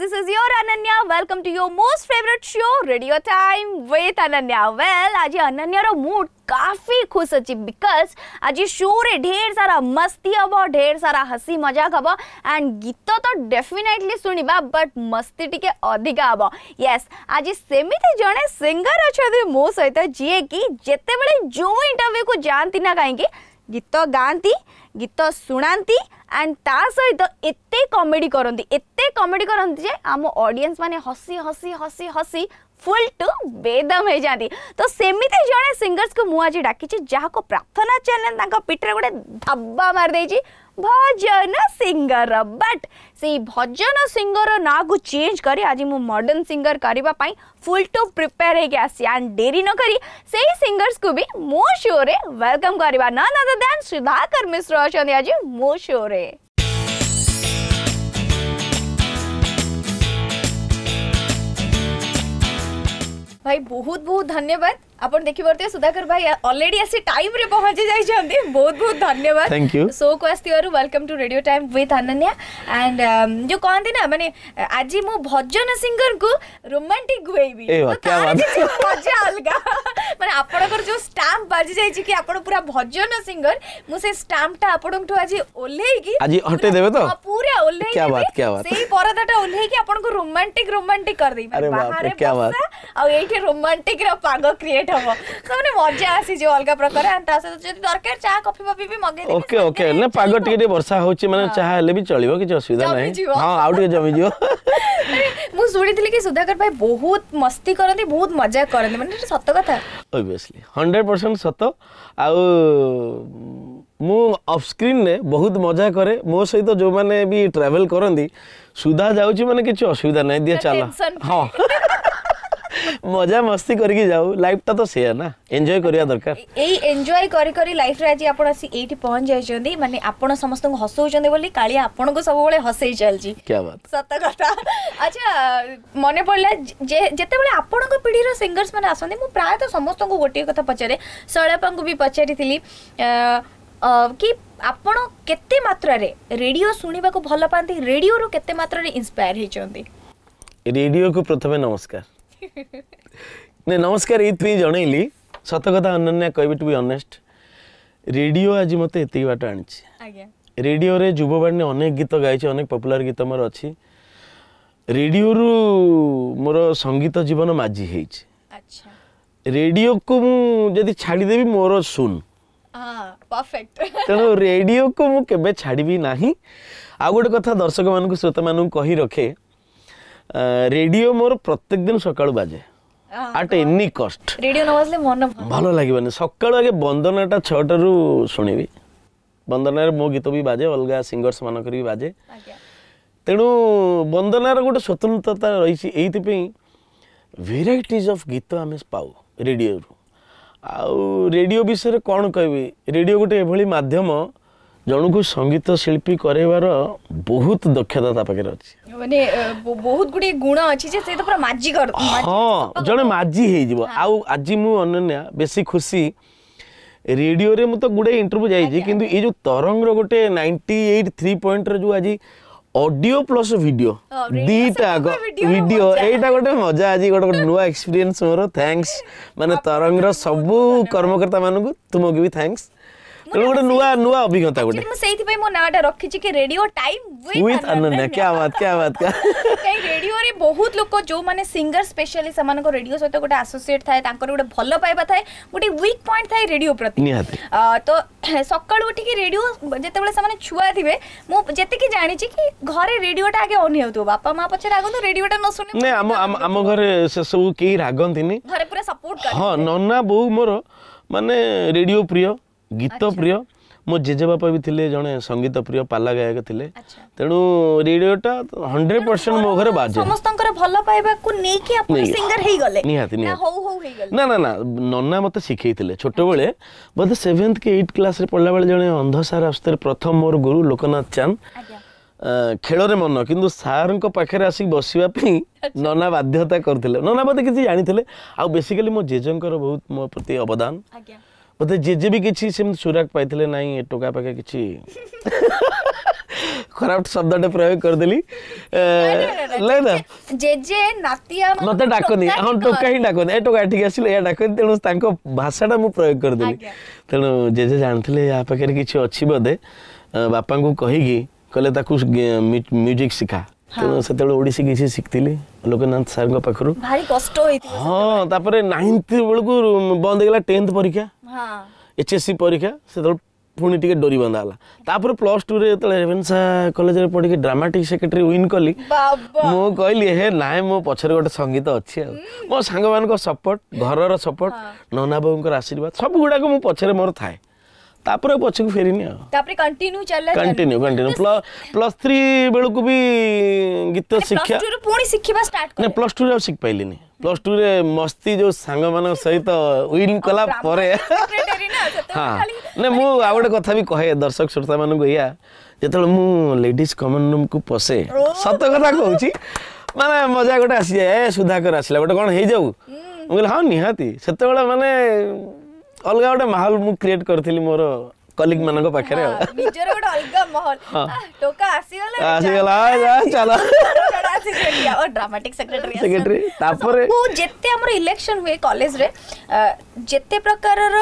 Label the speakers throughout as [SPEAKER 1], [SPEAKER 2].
[SPEAKER 1] This is your Ananya welcome to your most favourite show radio time with Ananya well आज अनन्या रो mood काफी खुश अछि because आज show रे ढेर सारा मस्ती हम ढेर सारा हसी मजाक हम एंड गीत तो डेफिनेटली सुनिबा बट मस्ती टिके अधिक हम यस आज सेमिति जने सिंगर अच्छा मो सहित जिए कि जेते बेले जो इंटरव्यू को जानती ना कहीं गीत गाँती गीत शुणा एंड ता सहित एत कमेडी करती एत कमेडी करती आम ऑडियंस मैंने हसी हसी हसी हसी फुल टू बेदम हो जाती तो सेमती जड़े सिंगर्स को मुझे डाकि प्रार्थना चैनल पीठ गोटे धब्बा मारदेगी भजन सिंगर बट से भजन सिंगर ना को चेंज करी आज मु मॉडर्न सिंगर करने फुल टू प्रिपेयर हो डेरी न करी से सिंगर्स को भी मो शो रे वेलकम करवा ना ना दैन सुधाकर मिश्र अच्छा आज मो शो रे भाई बहुत बहुत धन्यवाद ଆପଣ ଦେଖିପାରୁଥିବେ ସୁଧାକର ଭାଇ ଅଲରେଡି ଆସି ଟାଇମ୍ରେ ପହଞ୍ଚି ଯାଇଛନ୍ତି ବହୁତ ବହୁତ ଧନ୍ୟବାଦ ଶୋକୁ ଆସିଥିବାରୁ welcome to radio time with Ananya and ଯୋଉ କହନ୍ତି ନା ମାନେ ଆଜି ମୁଁ ଭଜନ ସିଙ୍ଗରଙ୍କୁ ରୋମାଣ୍ଟିକ ଗୁଏଇବି ମଜା ଅଲଗା ମାନେ ଆପଣଙ୍କର ଯୋଉ ଷ୍ଟାମ୍ପ ବାଜି ଯାଇଛି କି ଆପଣ ପୁରା ଭଜନ ସିଙ୍ଗର ମୁଁ ସେ ଷ୍ଟାମ୍ପଟା ଆପଣଙ୍କଠୁ ଆଜି ଓହ୍ଲେଇକି
[SPEAKER 2] ଆଜି ହଟେଇ ଦେବେ ତ
[SPEAKER 1] ପୁରା ଓହ୍ଲେଇ ସେଇ ପରଦାଟା ଓହ୍ଲେଇକି ଆପଣଙ୍କୁ ରୋମାଣ୍ଟିକ ରୋମାଣ୍ଟିକ କରିଦେବି ବାହାରେ ଆଉ ଏଇଠି ରୋମାଣ୍ଟିକର ପାଗ କ୍ରିଏଟ୍ लेट हम सबने मजा आसी जो अलग प्रकार एंड तासे जो दरकार चा कॉफी बबी
[SPEAKER 2] भी मगे ओके ओके ने पागो टिके वर्षा होची माने चा हेले भी चलिवो कि असुविधा
[SPEAKER 1] नै
[SPEAKER 2] हां आउट के जमी
[SPEAKER 1] जियो मु सुनी थली कि सुधाकर भाई बहुत मस्ती करनी बहुत मजा करनी माने सत
[SPEAKER 2] कथा ओबियसली 100% सत आ मु ऑफ स्क्रीन ने बहुत मजा करे मो सहित जो माने भी ट्रैवल करंदी सुधा जाउची माने किछ असुविधा नै
[SPEAKER 1] दिया चला
[SPEAKER 2] हां মজা মস্তি করিকি যাও লাইফটা তো সেয়া না এনজয় করিয়া দরকার
[SPEAKER 1] এই এনজয় করি করি লাইফ রে আজি আপন আসি এইটি পৌঁছ যাইছন্তি মানে আপন সমস্ত হসাউছন্তি বলি কালিয়া আপনকো সববেলে হসাই
[SPEAKER 2] চালছি কিয়া
[SPEAKER 1] বাত সত কথা আচ্ছা মনে পড়লা যে যেতেবেলে আপনকো পিড়ির সিঙ্গর্স মানে আসন্তি মু প্রায় তো সমস্ত গোটিয়ে কথা পচারে শৈলাপাঙ্কু বি পচারিছিলি କି ଆପଣ କେତେ ମାତ୍ରାରେ ରେଡ଼ିଓ ଶୁଣିବାକୁ ଭଲ ପାଆନ୍ତି ରେଡ଼ିଓରୁ କେତେ ମାତ୍ରାରେ ଇନ୍ସପାୟାର ହେଇଛନ୍ତି
[SPEAKER 2] ରେଡ଼ିଓକୁ ପ୍ରଥମେ ନମସ୍କାର ନାଇଁ ନମସ୍କାର ଏଇଥିପାଇଁ ଜଣେଇଲି ସତ କଥା ଅନନ୍ୟା କହିବି ଟୁ ବି ଅନେଷ୍ଟ ରେଡ଼ିଓ ଆଜି ମୋତେ ଏତିକି ବାଟ ଆଣିଛି ରେଡ଼ିଓରେ ଯୁବବାଣୀ ଅନେକ ଗୀତ ଗାଇଛି ଅନେକ ପପୁଲାର ଗୀତ ମୋର ଅଛି ରେଡ଼ିଓରୁ ମୋର ସଙ୍ଗୀତ ଜୀବନ ମାଜି ହେଇଛି ରେଡ଼ିଓକୁ ମୁଁ ଯଦି ଛାଡ଼ିଦେବି ମୋର
[SPEAKER 1] ସୁନ୍
[SPEAKER 2] ତେଣୁ ରେଡ଼ିଓକୁ ମୁଁ କେବେ ଛାଡ଼ିବି ନାହିଁ ଆଉ ଗୋଟେ କଥା ଦର୍ଶକମାନଙ୍କୁ ଶ୍ରୋତାମାନଙ୍କୁ କହି ରଖେ রেডিও মোর প্রত্যেক দিন সকাল বাজে আট
[SPEAKER 1] এনি কষ্ট রেডিও ন বাজলে
[SPEAKER 2] মন ভালো লাগিবনি সকাল আগে বন্দনাটা ছটারু শুনিবি বন্দনার মো গীত বি বাজে অলগা সিঙ্গর্স মানকর বি
[SPEAKER 1] বাজে
[SPEAKER 2] তেণু বন্দনার গোটে স্বতন্ত্রতা রয়েছে এইপাই ভেরাইটিজ অফ গীত আমি পাও রেডিওরু আউ রেডিও বিষয়ে କ'ଣ କହିବି ରେଡ଼ିଓ ଗୋଟେ ଏଭଳି ମାଧ୍ୟମ ଜଣକୁ ସଙ୍ଗୀତ ଶିଳ୍ପୀ କରେଇବାର ବହୁତ ଦକ୍ଷତା ତା ପାଖରେ ଅଛି
[SPEAKER 1] ମାନେ ବହୁତ ଗୁଡ଼ିଏ ଗୁଣ ଅଛି ଯେ ସେ ତ ପୁରା ମାଜି କର
[SPEAKER 2] ହଁ ଜଣେ ମାଜି ହେଇଯିବ ଆଉ ଆଜି ମୁଁ ଅନନ୍ୟା ବେଶୀ ଖୁସି ରେଡ଼ିଓରେ ମୁଁ ତ ଗୁଡ଼ାଏ ଇଣ୍ଟରଭ୍ୟୁ ଯାଇଛି କିନ୍ତୁ ଏଇ ଯେଉଁ ତରଙ୍ଗର ଗୋଟେ ନାଇଣ୍ଟି ଏଇଟ୍ ଥ୍ରୀ ପଏଣ୍ଟରେ ଯେଉଁ ଆଜି ଅଡ଼ିଓ ପ୍ଲସ୍ ଭିଡ଼ିଓ
[SPEAKER 1] ଦୁଇଟା
[SPEAKER 2] ଭିଡ଼ିଓ ଏଇଟା ଗୋଟେ ମଜା ଆଜି ଗୋଟେ ଗୋଟେ ନୂଆ ଏକ୍ସପିରିଏନ୍ସ ମୋର ଥ୍ୟାଙ୍କସ୍ ମାନେ ତରଙ୍ଗର ସବୁ କର୍ମକର୍ତ୍ତାମାନଙ୍କୁ ତୁମକୁ ବି ଥ୍ୟାଙ୍କସ୍ ଗୋଟେ ନୂଆ ନୂଆ ଅଭିଜ୍ଞତା ଗୋଟେ
[SPEAKER 1] ମୁଁ ସେଇଥିପାଇଁ ମୋ ନାଁଟା ରଖିଛି କି ରେଡିଓ ଟାଇମ୍
[SPEAKER 2] ୱିଥ୍ ଅନନ୍ୟା କ୍ୟା ବାତ କ୍ୟା ବାତ
[SPEAKER 1] କାଇଁ ରେଡିଓରେ ବହୁତ ଲୋକ ଯୋଉମାନେ ସିଙ୍ଗର ସ୍ପେଶାଲି ସେମାନଙ୍କ ରେଡିଓ ସହିତ ଗୋଟେ ଆସୋସିଏଟ୍ ଥାଏ ତାଙ୍କର ଗୋଟେ ଭଲ ପାଇବା ଥାଏ ଗୋଟେ ୱିକ୍ ପଏଣ୍ଟ ଥାଏ ରେଡିଓ ପ୍ରତି ତ ସକାଳୁ ଉଠିକି ରେଡିଓ ଯେତେବେଳେ ସେମାନେ ଛୁଆ ଥିବେ ମୁଁ ଯେତିକି ଜାଣିଛି କି ଘରେ ରେଡିଓଟା ଆଗେ ଅନେଉଥିବ ବାପା ମା ପଛରେ ଆଗନ୍ତୁ ରେଡିଓଟା ନ ଶୁଣି
[SPEAKER 2] ନାଇଁ ଆମ ଆମ ଘରେ ସେସବୁ କେହି ରାଗନ୍ତିନି
[SPEAKER 1] ଘରେ ପୁରା ସପୋର୍ଟ
[SPEAKER 2] ହଁ ନନା ବୋଉ ମୋର ମାନେ ରେଡିଓ ପ୍ରିୟ ଗୀତ ପ୍ରିୟ ମୋ ଜେଜେବାପା ବି ଥିଲେ ଜଣେ ସଙ୍ଗୀତ ପ୍ରିୟ ପାଲା ଗାୟକ ଥିଲେ ତେଣୁ ରେଡିଓଟା ହଣ୍ଡ୍ରେଡ ପରସେଣ୍ଟ ମୋ ଘରେ ବାଜେ
[SPEAKER 1] ସମସ୍ତଙ୍କର ଭଲ ପାଇବାକୁ ନେଇକି ଆପଣ ସିଙ୍ଗର ହେଇଗଲେ
[SPEAKER 2] ନିହାତି ନିହାତି ନା ନା ନା ନନା ମତେ ଶିଖେଇଥିଲେ ଛୋଟବେଳେ ବୋଧେ ସେଭେନ୍ଥ କି ଏଇଟ୍ କ୍ଲାସରେ ପଢ଼ିଲା ବେଳେ ଜଣେ ଅନ୍ଧ ସାର୍ ଆସୁଥିଲେ ପ୍ରଥମ ମୋର ଗୁରୁ ଲୋକନାଥ ଚାନ୍ଦ ଖେଳରେ ମନ କିନ୍ତୁ ସାର୍ଙ୍କ ପାଖରେ ଆସିକି ବସିବା ପାଇଁ ନନା ବାଧ୍ୟତା କରୁଥିଲେ ନନା ବୋଧେ କିଛି ଜାଣିଥିଲେ ଆଉ ବେସିକାଲି ମୋ ଜେଜେଙ୍କର ବହୁତ ମୋ ପ୍ରତି ଅବଦାନ
[SPEAKER 1] ଆଜ୍ଞା
[SPEAKER 2] ବୋଧେ ଜେଜେ ବି କିଛି ସେମିତି ସୁରାଗ ପାଇଥିଲେ ନାହିଁ ଟୋକା ପାଖେ କିଛି ଖରାପ ଶବ୍ଦଟେ ପ୍ରୟୋଗ କରିଦେଲି ମତେ ଡାକନ୍ତି ହଁ ଟୋକା ହିଁ ଡାକନ୍ତି ଏ ଟୋକା ଏଠିକି ଆସିଲେ ଏହା ଡାକନ୍ତି ତେଣୁ ତାଙ୍କ ଭାଷାଟା ମୁଁ ପ୍ରୟୋଗ କରିଦେଲି ତେଣୁ ଜେଜେ ଜାଣିଥିଲେ ୟା ପାଖରେ କିଛି ଅଛି ବୋଧେ ବାପାଙ୍କୁ କହିକି କହିଲେ ତାକୁ ମ୍ୟୁଜିକ୍ ଶିଖା ତେଣୁ ସେତେବେଳେ ଓଡ଼ିଶୀ ଗୀତ ଶିଖିଥିଲି ଲୋକନାଥ ସାର୍ଙ୍କ ପାଖରୁ
[SPEAKER 1] ଭାରି କଷ୍ଟ
[SPEAKER 2] ହଁ ତାପରେ ନାଇନ୍ଥ ବେଳକୁ ବନ୍ଦ ହେଇଗଲା ଟେନ୍ଥ ପରୀକ୍ଷା ଏଚଏସସି ପରୀକ୍ଷା ସେତେବେଳେ ପୁଣି ଟିକେ ଡୋରି ବନ୍ଧା ହେଲା ତାପରେ ପ୍ଲସ୍ ଟୁରେ ଯେତେବେଳେ ରେଭେନ୍ସା କଲେଜରେ ପଢ଼ିକି ଡ୍ରାମାଟିକ୍ ସେକ୍ରେଟାରୀ ୱିନ୍ କଲି ମୁଁ କହିଲି ହେ ନାଇଁ ମୋ ପଛରେ ଗୋଟେ ସଙ୍ଗୀତ ଅଛି ଆଉ ମୋ ସାଙ୍ଗମାନଙ୍କ ସପୋର୍ଟ ଘରର ସପୋର୍ଟ ନନା ବାବୁଙ୍କର ଆଶୀର୍ବାଦ ସବୁଗୁଡ଼ାକ ମୁଁ ପଛରେ ମୋର ଥାଏ ତାପରେ ପଛକୁ ଫେରିନି ଆଉ
[SPEAKER 1] ତାପରେ କଣ୍ଟିନ୍ୟୁ ଚାଲିଲା
[SPEAKER 2] କଣ୍ଟିନ୍ୟୁ କଣ୍ଟିନ୍ୟୁ ପ୍ଲସ୍ ଥ୍ରୀ ବେଳକୁ ବି ଗୀତ ଶିକ୍ଷା
[SPEAKER 1] ପୁଣି ଶିଖିବା ଷ୍ଟାର୍ଟ
[SPEAKER 2] କଲେ ପ୍ଲସ୍ 2 ରେ ଆଉ ଶିଖି ପାଇଲିନି ପ୍ଲସ୍ 2 ରେ ମସ୍ତି ଯୋଉ ସାଙ୍ଗମାନଙ୍କ ସହିତ ୱିନ୍ କଲା ପରେ ହଁ ନା ମୁଁ ଆଉ ଗୋଟେ କଥା ବି କହେ ଦର୍ଶକ ଶ୍ରୋତାମାନଙ୍କୁ ଏଇଆ ଯେତେବେଳେ ମୁଁ ଲେଡିଜ୍ କମନ୍ ରୁମ୍କୁ ପଶେ ସତ କଥା କହୁଛି ମାନେ ମଜା ଗୋଟେ ଆସିଯାଏ ସୁଧାକର ଆସିଲା ଗୋଟେ କ'ଣ ହେଇଯାଉ ମୁଁ କହିଲି ହଁ ନିହାତି ସେତେବେଳେ ମାନେ अलग गोटे महोल मु क्रिएट करथिली मोर କଲିଗ ମାନଙ୍କ ପାଖରେ ଆଉ
[SPEAKER 1] ନିଜର ଗୋଟେ ଅଲଗା ମହଲ ଟୋକା ଆସିଗଲା
[SPEAKER 2] ଆସିଗଲା ଚାଲ ଆଉ
[SPEAKER 1] ଡ୍ରାମାଟିକ ସେକ୍ରେଟେରୀ
[SPEAKER 2] ସେକ୍ରେଟେରୀ ତାପରେ
[SPEAKER 1] ମୁଁ ଯେତେ ଆମର ଇଲେକ୍ସନ ହୁଏ କଲେଜରେ ଯେତେ ପ୍ରକାରର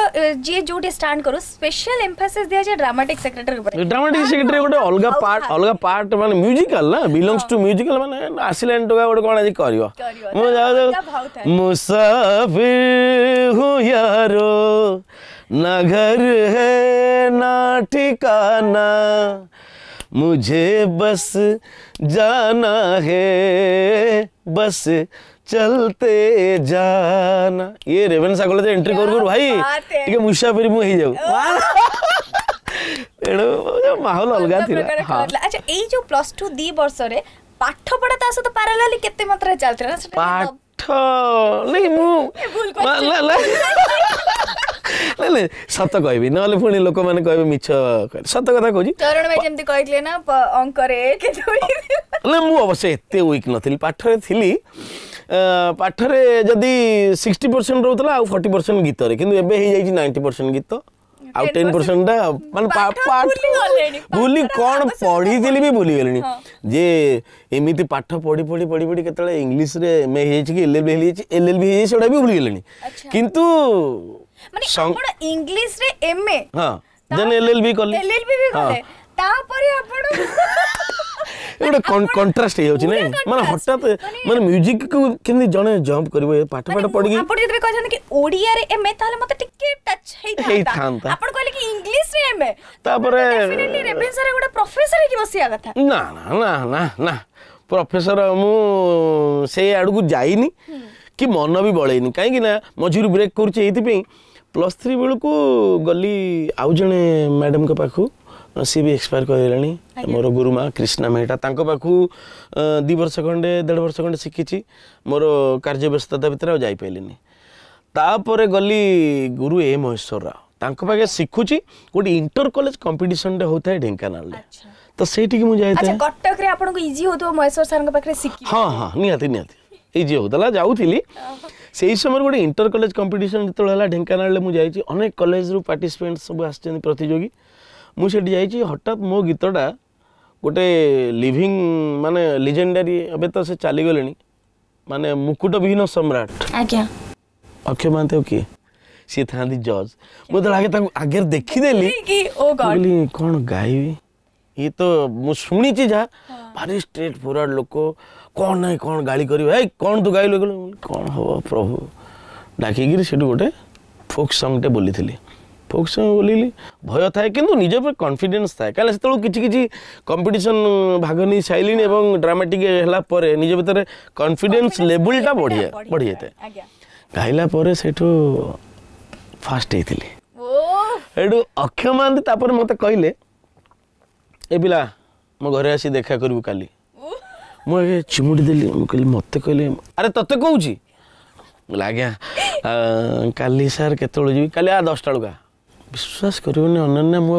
[SPEAKER 1] ଯିଏ ଯୋଉଠି ଷ୍ଟାଣ୍ଡ କରୁ ସ୍ପେଶାଲ ଏମ୍ଫାସିସ୍ ଦିଆଯାଏ ଡ୍ରାମାଟିକ ସେକ୍ରେଟେରୀ ଉପରେ
[SPEAKER 2] ଡ୍ରାମାଟିକ ସେକ୍ରେଟେରୀ ଗୋଟେ ଅଲଗା ପାର୍ଟ ଅଲଗା ପାର୍ଟ ମାନେ ମ୍ୟୁଜିକାଲ ନା ବିଲଙ୍ଗସ ଟୁ ମ୍ୟୁଜିକାଲ ମାନେ ଆସିଲାଣି ଟୋକା ଗୋଟେ କ'ଣ ଆଜି କରିବ ମୁଁ ଯାଉ ମୁସାଫିର ହୁଁ ୟାରୋ न घर है ना ठिकाना मुझे बस जाना है बस चलते जाना ये রেভেন্সা কলেজে এন্ট্রি
[SPEAKER 1] করবো ভাই
[SPEAKER 2] ଟିକେ মুসাফির ମୁଁ ହେଇଯାଉ ଏଣୁ ମାହୋଲ ଅଲଗା ଥିଲା
[SPEAKER 1] ଆଚ୍ଛା ଏଇ ଯୋଉ ପ୍ଲସ୍ ଟୁ ଦି ବର୍ଷରେ ପାଠ ପଢା ତା ସହିତ ପାରାଲାଲି କେତେ ମାତ୍ରାରେ ଚାଲିଥିଲା
[SPEAKER 2] ପାଠ तो ले मु ल ल ल सत्य कहैबे नले पुणी लोक माने कहैबे मिच्छो सत्य कथा
[SPEAKER 1] को जी तरुण भाई जेंती कहिले ना अंग करे
[SPEAKER 2] के दुई ले मु अब से ते उईक नथिले पाठरे थिली पाठरे जदी 60% रहथला 40% गीत रे किन्तु एबे हे जाई 90% गीत ଆଉ ଟେନ୍ ପରସେଣ୍ଟଟା ମାନେ ଭୁଲି କ'ଣ ପଢ଼ିଥିଲି ବି ଭୁଲିଗଲିଣି ଯେ ଏମିତି ପାଠ ପଢ଼ି ପଢ଼ି ପଢ଼ି ପଢ଼ି କେତେବେଳେ ଇଂଲିଶରେ ଏମ୍ ଏ ହେଇଯାଇଛି କି ଏଲ୍ ଏଲ୍ ବି ହେଇଯାଇଛି ଏଲ୍ ଏଲ୍ ବି ହେଇଯାଇଛି ସେଗୁଡ଼ା ବି ଭୁଲିଗଲିଣି କିନ୍ତୁ
[SPEAKER 1] ଇଂଲିଶରେ ଏମ୍ ଏ
[SPEAKER 2] ହଁ ଦେନ୍ ଏଲ୍ ଏଲ୍ ବି କଲେ
[SPEAKER 1] ଏଲ୍ ଏଲ୍
[SPEAKER 2] ବି
[SPEAKER 1] କଲେ ତାପରେ ଆପଣ
[SPEAKER 2] गोटे
[SPEAKER 1] कंट्रास्ट
[SPEAKER 2] हो जाउछि हटात मैं म्यूजिक को केनि जने जंप प्रोफेसर
[SPEAKER 1] हे
[SPEAKER 2] कि
[SPEAKER 1] को जाईनी मन भी बल कहीं मझीरू ब्रेक कर प्लस 3 बेळ
[SPEAKER 2] गली
[SPEAKER 1] आउ जने मैडम के पाखू
[SPEAKER 2] ᱥᱤᱵᱤ
[SPEAKER 1] এক্সপার কৰাই লেনি মৰ গুরুমা কৃষ্ণ মেটা
[SPEAKER 2] তাক পাখু দি বছৰ গণ্ডে দড বছৰ গণ্ডে শিকিছি মৰ কাৰ্যব্যস্ততাৰ ভিতৰত যায় পেলি নি তাৰ পাৰে গলি গুরু এ মহেশ্বৰ ৰা তাক পাগে শিকুছি ক'টি ইন্টাৰ কলেজ কম্পিটিচন হ'তাই ঢিংকানাললে আছ তো সেইটকি মু যায় আছ কটাকৰে আপোনাক ইজি হ'তো মহেশ্বৰ সৰৰ পাখৰে শিকি হা হা নি আতি নি আতি ইজি হ'দলা যাওছিলি সেই সময়ৰ গড ইন্টাৰ কলেজ কম্পিটিচন জতলা ঢিংকানাললে মু যায়ছি অনেক কলেজৰ PARTICIPANTS
[SPEAKER 1] সব
[SPEAKER 2] আছচেন প্ৰতিযোগী ମୁଁ ସେଠି ଯାଇଛି ହଠାତ୍ ମୋ ଗୀତଟା ଗୋଟେ ଲିଭିଂ ମାନେ ଲିଜେଣ୍ଡାରୀ ଏବେ ତ ସେ ଚାଲିଗଲେଣି ମାନେ ମୁକୁଟବିହୀନ ସମ୍ରାଟ
[SPEAKER 1] ଆଜ୍ଞା
[SPEAKER 2] ଅକ୍ଷୟ ମହାନ୍ତି ଆଉ କିଏ ସିଏ ଥାନ୍ତି ଜଜ୍ ମୁଁ ଯେତେବେଳେ ଆଗେ ତାଙ୍କୁ ଆଗରେ ଦେଖିଦେଲି କହିଲି କ'ଣ ଗାଇବି ଇଏ ତ ମୁଁ ଶୁଣିଛି ଯାହା ଭାରି ଷ୍ଟ୍ରେଟ୍ ଫରୱାର୍ଡ଼ ଲୋକ କ'ଣ ନାହିଁ କ'ଣ ଗାଳି କରିବ ଏ କ'ଣ ତୁ ଗାଇଲୁ କ'ଣ ହେବ ପ୍ରଭୁ ଡାକିକିରି ସେଠୁ ଗୋଟେ ଫୋକ୍ ସଙ୍ଗ୍ଟେ ବୋଲିଥିଲି ଫୋକ୍ ସଙ୍ଗ ବୋଲିଲି ଭୟ ଥାଏ କିନ୍ତୁ ନିଜ ଉପରେ କନଫିଡେନ୍ସ ଥାଏ କାହିଁକିନା ସେତେବେଳେ କିଛି କିଛି କମ୍ପିଟିସନ୍ ଭାଗ ନେଇ ସାରିଲିଣି ଏବଂ ଡ୍ରାମାଟିକ୍ ହେଲା ପରେ ନିଜ ଭିତରେ କନଫିଡେନ୍ସ ଲେବୁଲ୍ଟା ବଢ଼ିଆ ବଢ଼ିଯାଇଥାଏ ଗାଇଲା ପରେ ସେଠୁ ଫାଷ୍ଟ ହେଇଥିଲି ଏଠୁ ଅକ୍ଷୟ ମହାନ୍ତି ତାପରେ ମୋତେ କହିଲେ ଏ ପିଲା ମୋ ଘରେ ଆସି ଦେଖା କରିବୁ କାଲି ମୁଁ ଆଜ୍ଞା ଚିମୁଡ଼ି ଦେଲି ମୁଁ କହିଲି ମୋତେ କହିଲେ ଆରେ ତତେ କହୁଛି ବୋଲେ ଆଜ୍ଞା କାଲି ସାର୍ କେତେବେଳେ ଯିବି କାଲି ଆ ଦଶଟା ବେଳକୁ विश्वास कर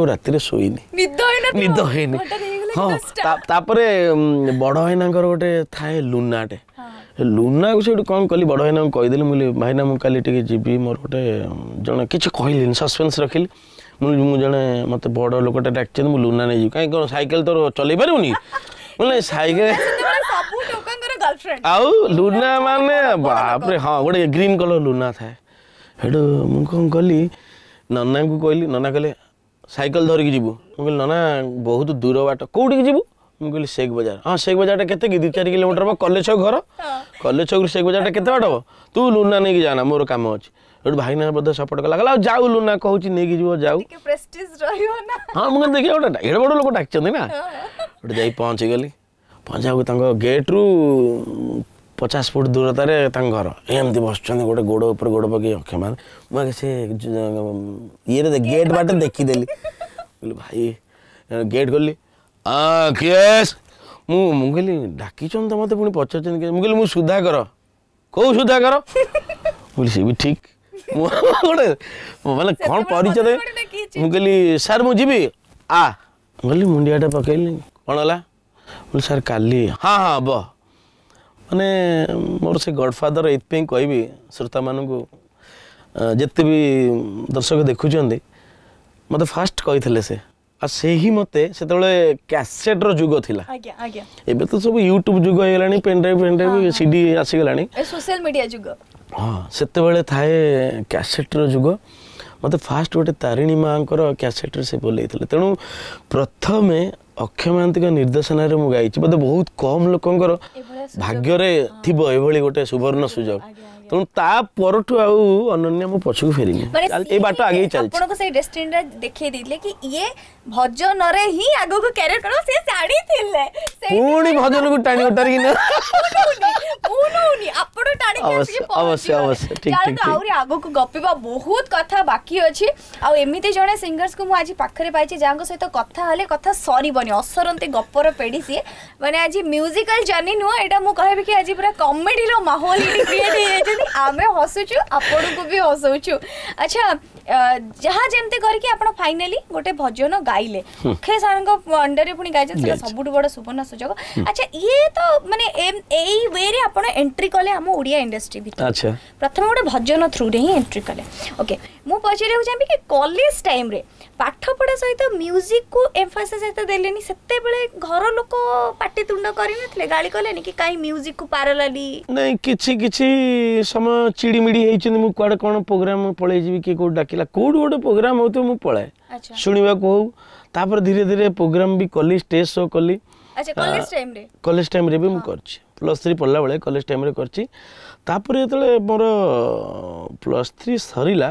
[SPEAKER 2] रातिर शोनीद हाँ बड़ भाईना गोटे था लुनाटे लुना को सीठ कौन कल बड़ भाईना कहीदेली मुझे भाईना मुझे जी मोर गोटे जन कि कहली सस्पेन्स रखिली मुझे जे मत बड़ लोकटे डाक मुझे लुना नहीं जी कहीं कौन
[SPEAKER 1] सैकेल तोर चल पारूनी
[SPEAKER 2] नहीं सैकेल आउ लुना मान बाप रे हाँ गोटे ग्रीन कलर लुना था कली ନନାଙ୍କୁ କହିଲି ନନା କହିଲେ ସାଇକେଲ ଧରିକି ଯିବୁ ମୁଁ କହିଲି ନନା ବହୁତ ଦୂର ବାଟ କେଉଁଠିକି ଯିବୁ ମୁଁ କହିଲି ଶେଖ୍ ବଜାର ହଁ ଶେଖ୍ ବଜାରଟା କେତେ କି ଦୁଇ ଚାରି କିଲୋମିଟର ହେବ କଲେଜ ଛକ ଘର କଲେଜ ଛକରୁ ଶେଖ୍ ବଜାରଟା କେତେ ବାଟ ହେବ ତୁ ଲୁନା ନେଇକି ଯାନା ମୋର କାମ ଅଛି ଏଠୁ ଭାଇନା ବୋଧେ ସପୋର୍ଟ କଲା କହିଲା ଆଉ ଯାଉ ଲୁନା କହୁଛି ନେଇକି ଯିବ ଯାଉ ହଁ ମୁଁ ଦେଖିବା ଗୋଟେ ଏଡ଼େ ବଡ଼ ଲୋକ ଡାକିଛନ୍ତି ନା ଗୋଟେ ଯାଇ ପହଞ୍ଚିଗଲି ପହଞ୍ଚିବାକୁ ତାଙ୍କ ଗେଟ୍ରୁ ପଚାଶ ଫୁଟ ଦୂରତାରେ ତାଙ୍କ ଘର ଏମିତି ବସୁଛନ୍ତି ଗୋଟେ ଗୋଡ଼ ଉପରେ ଗୋଡ଼ ପକେଇ ଅକ୍ଷୟ ମାର ମୁଁ ଆଗେ ସେ ଇଏରେ ଗେଟ୍ ବାଟେ ଦେଖିଦେଲି କହିଲି ଭାଇ ଗେଟ୍ ଖୋଲି କିଏସ୍ ମୁଁ ମୁଁ କହିଲି ଡାକିଛନ୍ତି ତ ମୋତେ ପୁଣି ପଚାରୁଛନ୍ତି ମୁଁ କହିଲି ମୁଁ ସୁଧାକର କେଉଁ ସୁଧାକର ବୋଲି ସେ ବି ଠିକ୍ ମୁଁ ଗୋଟେ ମାନେ କ'ଣ ପରିଚୟ ମୁଁ କହିଲି ସାର୍ ମୁଁ ଯିବି ଆ ମୁଁ କହିଲି ମୁଣ୍ଡିଆଟା ପକେଇଲି କ'ଣ ହେଲା ବୋଲି ସାର୍ କାଲି ହଁ ହଁ ହବ ମାନେ ମୋର ସେ ଗଡ଼ଫାଦର ଏଇଥିପାଇଁ କହିବି ଶ୍ରୋତାମାନଙ୍କୁ ଯେତେ ବି ଦର୍ଶକ ଦେଖୁଛନ୍ତି ମୋତେ ଫାଷ୍ଟ କହିଥିଲେ ସେ ଆଉ ସେହି ମୋତେ ସେତେବେଳେ କ୍ୟାସେଟ୍ର ଯୁଗ ଥିଲା ଏବେ ତ ସବୁ ୟୁଟ୍ୟୁବ୍ ଯୁଗ ହେଇଗଲାଣି ପେନ୍ଡ୍ରାଇଭ୍ ଫେନ୍ଡ୍ରାଇଭ୍ ସିଡ଼ି ଆସିଗଲାଣି
[SPEAKER 1] ସୋସିଆଲ ମିଡ଼ିଆ ଯୁଗ
[SPEAKER 2] ହଁ ସେତେବେଳେ ଥାଏ କ୍ୟାସେଟ୍ର ଯୁଗ ମୋତେ ଫାଷ୍ଟ ଗୋଟେ ତାରିଣୀ ମାଆଙ୍କର କ୍ୟାସେଟ୍ରେ ସେ ବୋଲେଇଥିଲେ ତେଣୁ ପ୍ରଥମେ ଅକ୍ଷୟ ମହାନ୍ତିଙ୍କ ନିର୍ଦ୍ଦେଶନାରେ ମୁଁ ଗାଇଛି ମୋତେ ବହୁତ କମ୍ ଲୋକଙ୍କର ଭାଗ୍ୟରେ ଥିବ ଏଭଳି ଗୋଟେ ସୁବର୍ଣ୍ଣ ସୁଯୋଗ ତେଣୁ ତା ପରଠୁ ଆଉ ଅନନ୍ୟା ମୋ ପଛକୁ ଫେରିନି ଏଇ ବାଟ ଆଗେଇ ଚାଲିଛି
[SPEAKER 1] ଆପଣଙ୍କୁ ସେଇ ଡେଷ୍ଟିନିଟା ଦେଖେଇ ଦେଇଥିଲେ କି ଇଏ ଭଜନରେ ହିଁ ଆଗକୁ କ୍ୟାରିୟର କରିବ ସେ ଜାଣିଥିଲେ
[SPEAKER 2] ପୁଣି ଭଜନକୁ ଟାଣି ଅଟାରିକି ନା
[SPEAKER 1] ଆପଣ ଟାଣି
[SPEAKER 2] ଅବଶ୍ୟ ଅବଶ୍ୟ
[SPEAKER 1] ଆହୁରି ଆଗକୁ ଗପିବା ବହୁତ କଥା ବାକି ଅଛି ଆଉ ଏମିତି ଜଣେ ସିଙ୍ଗର୍ସକୁ ମୁଁ ଆଜି ପାଖରେ ପାଇଛି ଯାହାଙ୍କ ସହିତ କଥା ହେଲେ କଥା ସରିବନି ଅସରନ୍ତି ଗପର ପେଢ଼ି ସିଏ ମାନେ ଆଜି ମ୍ୟୁଜିକାଲ ଜର୍ଣ୍ଣି ନୁହଁ ଏଇଟା ମୁଁ କହିବି କି ଆଜି ପୁରା କମେଡ଼ିର ମାହୋଲ ଏଠି କ୍ରିଏଟ୍ ହେଇଯାଇଛି ଆମେ ହସୁଛୁ ଆପଣଙ୍କୁ ବି ହସଉଛୁ ଆଚ୍ଛା ଯାହା ଯେମିତି କରିକି ଆପଣ ଫାଇନାଲି ଗୋଟେ ଭଜନ ଗାଇଲେ ଅକ୍ଷୟ ସାର୍ଙ୍କ ଅଣ୍ଡରରେ ପୁଣି ଗାଇଛନ୍ତି ସେଟା ସବୁଠୁ ବଡ଼ ସୁବର୍ଣ୍ଣ ସୁଯୋଗ ଆଚ୍ଛା ଇଏ ତ ମାନେ ଏଇ ୱେରେ ଆପଣ ଏଣ୍ଟ୍ରି କଲେ ଆମ ଓଡ଼ିଆ ଇଣ୍ଡଷ୍ଟ୍ରି ଭିତରେ ପ୍ରଥମେ ଗୋଟେ ଭଜନ ଥ୍ରୁରେ ହିଁ ଏଣ୍ଟ୍ରି କଲେ ଓକେ ମୁଁ ପଚାରିବାକୁ ଚାହିଁବି କି କଲେଜ ଟାଇମ୍ରେ ପାଠପଢ଼ା ସହିତ ମ୍ୟୁଜିକ୍କୁ ଏମ୍ଫାସିସ୍ ଏତେ ଦେଲେନି ସେତେବେଳେ ଘର ଲୋକ ପାଟିତୁଣ୍ଡ କରିନଥିଲେ ଗାଳି କଲେନି କି କାହିଁ ମ୍ୟୁଜିକ୍କୁ ପାରଲାଲି
[SPEAKER 2] ନାଇଁ କିଛି କିଛି ସମୟ ଚିଡ଼ିମିଡ଼ି ହେଇଛନ୍ତି ମୁଁ କୁଆଡ଼େ କ'ଣ ପ୍ରୋଗ୍ରାମ୍ ପଳେଇ ଯିବି କିଏ କେଉଁଠି ଡାକିଲା କେଉଁଠୁ ଗୋଟେ ପ୍ରୋଗ୍ରାମ୍ ହେଉଥିବ ମୁଁ ପଳାଏ ଶୁଣିବାକୁ ହଉ ତାପରେ ଧୀରେ ଧୀରେ ପ୍ରୋଗ୍ରାମ୍ ବି କଲି ଷ୍ଟେଜ୍ ସୋ କଲି
[SPEAKER 1] କଲେଜ ଟାଇମ୍ରେ
[SPEAKER 2] ବି ମୁଁ କରିଛି ପ୍ଲସ୍ ଥ୍ରୀ ପଢ଼ିଲା ବେଳେ କଲେଜ ଟାଇମ୍ରେ କରିଛି ତାପରେ ଯେତେବେଳେ ମୋର ପ୍ଲସ୍ ଥ୍ରୀ ସରିଲା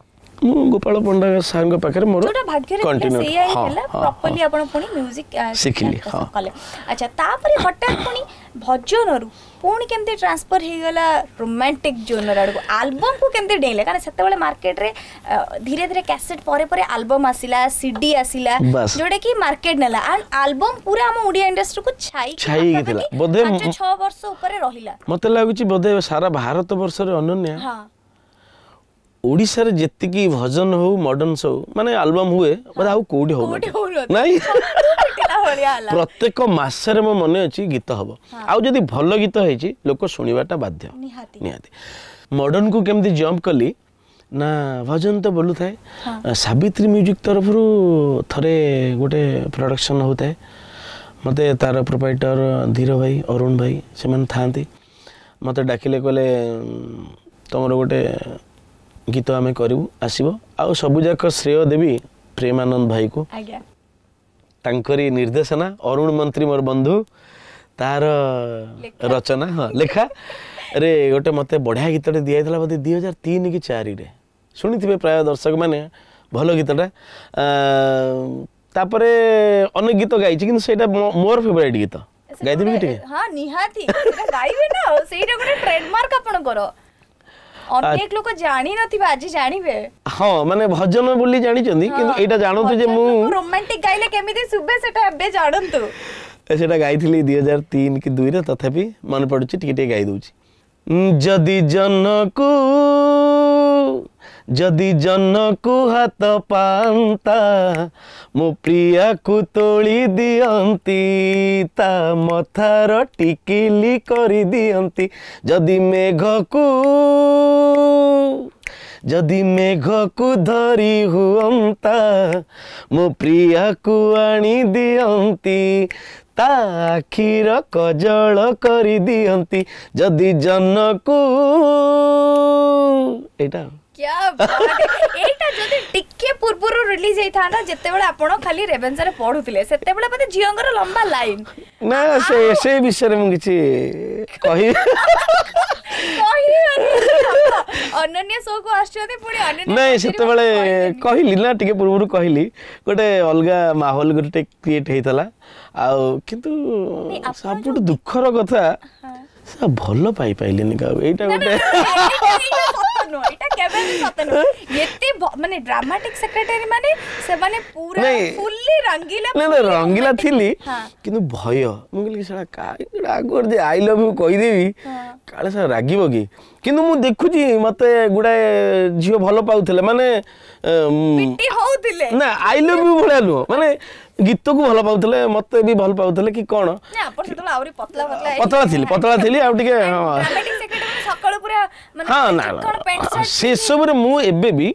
[SPEAKER 2] ମୁଁ ଗୋପାଳ ପଣ୍ଡା ସାର୍ଙ୍କ ପାଖରେ ମୋର
[SPEAKER 1] ପ୍ରପର୍ଲି ଆପଣ ପୁଣି ମ୍ୟୁଜିକ୍
[SPEAKER 2] ଶିଖିଲି
[SPEAKER 1] ଆଚ୍ଛା ତାପରେ ହଠାତ୍ ପୁଣି ଭଜନରୁ ପୁଣି କେମିତି ଟ୍ରାନ୍ସଫର ହେଇଗଲା ରୋମାଣ୍ଟିକ ଜୋନର ଆଡ଼କୁ ଆଲବମ୍କୁ କେମିତି ଡେଇଁଲେ କାରଣ ସେତେବେଳେ ମାର୍କେଟରେ ଧୀରେ ଧୀରେ କ୍ୟାସେଟ୍ ପରେ ପରେ ଆଲବମ୍ ଆସିଲା ସିଡି ଆସିଲା ଯୋଉଟାକି ମାର୍କେଟ ନେଲା ଆଣ୍ଡ ଆଲବମ୍ ପୁରା ଆମ ଓଡ଼ିଆ ଇଣ୍ଡଷ୍ଟ୍ରିକୁ ଛାଇ
[SPEAKER 2] ହେଇଥିଲା ବୋଧେ
[SPEAKER 1] ଛଅ ବର୍ଷ ଉପରେ ରହିଲା
[SPEAKER 2] ମତେ ଲାଗୁଛି ବୋଧେ ସାରା ଭାରତ ବର୍ଷରେ ଅନନ୍ୟା ଓଡ଼ିଶାରେ ଯେତିକି ଭଜନ ହଉ ମଡର୍ନ ସବୁ ମାନେ ଆଲବମ ହୁଏ ବୋଧେ ଆଉ କୋଉଠି
[SPEAKER 1] ହଉ
[SPEAKER 2] ନାଇଁ ପ୍ରତ୍ୟେକ ମାସରେ ମୋ ମନେ ଅଛି ଗୀତ ହବ ଆଉ ଯଦି ଭଲ ଗୀତ ହେଇଛି ଲୋକ ଶୁଣିବାଟା ବାଧ୍ୟ
[SPEAKER 1] ନିହାତି
[SPEAKER 2] ମଡର୍ନକୁ କେମିତି ଜମ୍ପ କଲି ନା ଭଜନ ତ ବୋଲୁଥାଏ ସାବିତ୍ରୀ ମ୍ୟୁଜିକ୍ ତରଫରୁ ଥରେ ଗୋଟେ ପ୍ରଡ଼କ୍ସନ୍ ହେଉଥାଏ ମୋତେ ତାର ପ୍ରୋପାଇଟର ଧୀର ଭାଇ ଅରୁଣ ଭାଇ ସେମାନେ ଥାଆନ୍ତି ମୋତେ ଡାକିଲେ କହିଲେ ତୁମର ଗୋଟେ গীত আমি করবু
[SPEAKER 1] আসব
[SPEAKER 2] আবুযাক শ্রেয় দেবী প্রেমানন্দ ভাই কু তাঁকরি
[SPEAKER 1] নির্দেশনা
[SPEAKER 2] অরুণ মন্ত্রী মোর বন্ধু তার রচনা হ্যাঁ লেখা রে গোটে মতো বঢ়িয়া গীতটে দিয়া হয়েছিল বোধ দুই হাজার তিন কি চারিরে শুনিথিবে প্রায় দর্শক মানে ভাল গীতটা তাপরে অনেক গীত গাইছি
[SPEAKER 1] কিন্তু
[SPEAKER 2] সেটা মোর
[SPEAKER 1] ফেভারিট
[SPEAKER 2] গীত
[SPEAKER 1] গাইদেবি টিকে হ্যাঁ নিহাতি গাইবে না সেইটা গোটে ট্রেডমার্ক আপনার ଅନେକ ଲୋକ ଜାଣି ନଥିବେ ଆଜି ଜାଣିବେ
[SPEAKER 2] ହଁ ମାନେ ଭଜନ ବୋଲି ଜାଣିଛନ୍ତି କିନ୍ତୁ ଏଇଟା ଜାଣନ୍ତୁ ଯେ ମୁଁ
[SPEAKER 1] ରୋମାଣ୍ଟିକ ଗାଇଲେ କେମିତି ଶୁଭେ ସେଟା ଏବେ ଜାଣନ୍ତୁ
[SPEAKER 2] ସେଟା ଗାଇଥିଲି ଦୁଇ ହଜାର ତିନି କି ଦୁଇରେ ତଥାପି ମନେ ପଡ଼ୁଛି ଟିକେ ଟିକେ ଗାଇ ଦେଉଛି ଯଦି ଜନକୁ ଯଦି ଜହ୍ନକୁ ହାତ ପାଆନ୍ତା ମୋ ପ୍ରିୟାକୁ ତୋଳି ଦିଅନ୍ତି ତା ମଥାର ଟିକିଲି କରିଦିଅନ୍ତି ଯଦି ମେଘକୁ ଯଦି ମେଘକୁ ଧରି ହୁଅନ୍ତା ମୋ ପ୍ରିୟାକୁ ଆଣି ଦିଅନ୍ତି ତା ଆଖିର କଜଳ କରିଦିଅନ୍ତି ଯଦି ଜହ୍ନକୁ ଏଇଟା
[SPEAKER 1] ଏଇଟା ଯଦି ଟିକେ ପୂର୍ବରୁ ରିଲିଜ ହେଇଥାନ୍ତା ଯେତେବେଳେ ଆପଣ ଖାଲି ରେଭେନ୍ସାରେ ପଢୁଥିଲେ ସେତେବେଳେ ବୋଧେ ଝିଅଙ୍କର ଲମ୍ବା ଲାଇନ
[SPEAKER 2] ନା ସେ ସେ ବିଷୟରେ ମୁଁ କିଛି କହିବି
[SPEAKER 1] ଅନନ୍ୟ ସୋକୁ ଆସୁଛନ୍ତି ପୁଣି
[SPEAKER 2] ନାଇଁ ସେତେବେଳେ କହିଲି ନା ଟିକେ ପୂର୍ବରୁ କହିଲି ଗୋଟେ ଅଲଗା ମାହୋଲ ଗୋଟେ କ୍ରିଏଟ୍ ହେଇଥିଲା ଆଉ କିନ୍ତୁ ସବୁଠୁ ଦୁଃଖର କଥା ଭଲ ପାଇପାରିଲିନି କାହାକୁ ଏଇଟା ଗୋଟେ
[SPEAKER 1] ନୁହଁ ଏଇଟା କେବେ ବି ସତ ନୁହଁ ଏତେ ମାନେ ଡ୍ରାମାଟିକ ସେକ୍ରେଟାରୀ ମାନେ ସେମାନେ ପୁରା ଫୁଲି ରଙ୍ଗିଲା
[SPEAKER 2] ନା ରଙ୍ଗିଲା ଥିଲି କିନ୍ତୁ ଭୟ ମୁଁ କହିଲି ସେଟା କାହିଁ ଆଗରୁ ଯେ ଆଇ ଲଭ୍ ୟୁ କହିଦେବି କାଳେ ସେ ରାଗିବ କି କିନ୍ତୁ ମୁଁ ଦେଖୁଛି ମତେ ଗୁଡ଼ାଏ ଝିଅ ଭଲ ପାଉଥିଲେ ମାନେ ନା ଆଇ ଲଭ୍ ୟୁ ଭଳିଆ ନୁହଁ ମାନେ ଗୀତକୁ ଭଲ ପାଉଥିଲେ ମତେ ବି ଭଲ ପାଉଥିଲେ କି କ'ଣ
[SPEAKER 1] ପତଳା
[SPEAKER 2] ଥିଲି ପତଳା ଥିଲି ଆଉ ଟିକେ ହଁ ନା ସେସବୁରେ ମୁଁ ଏବେ ବି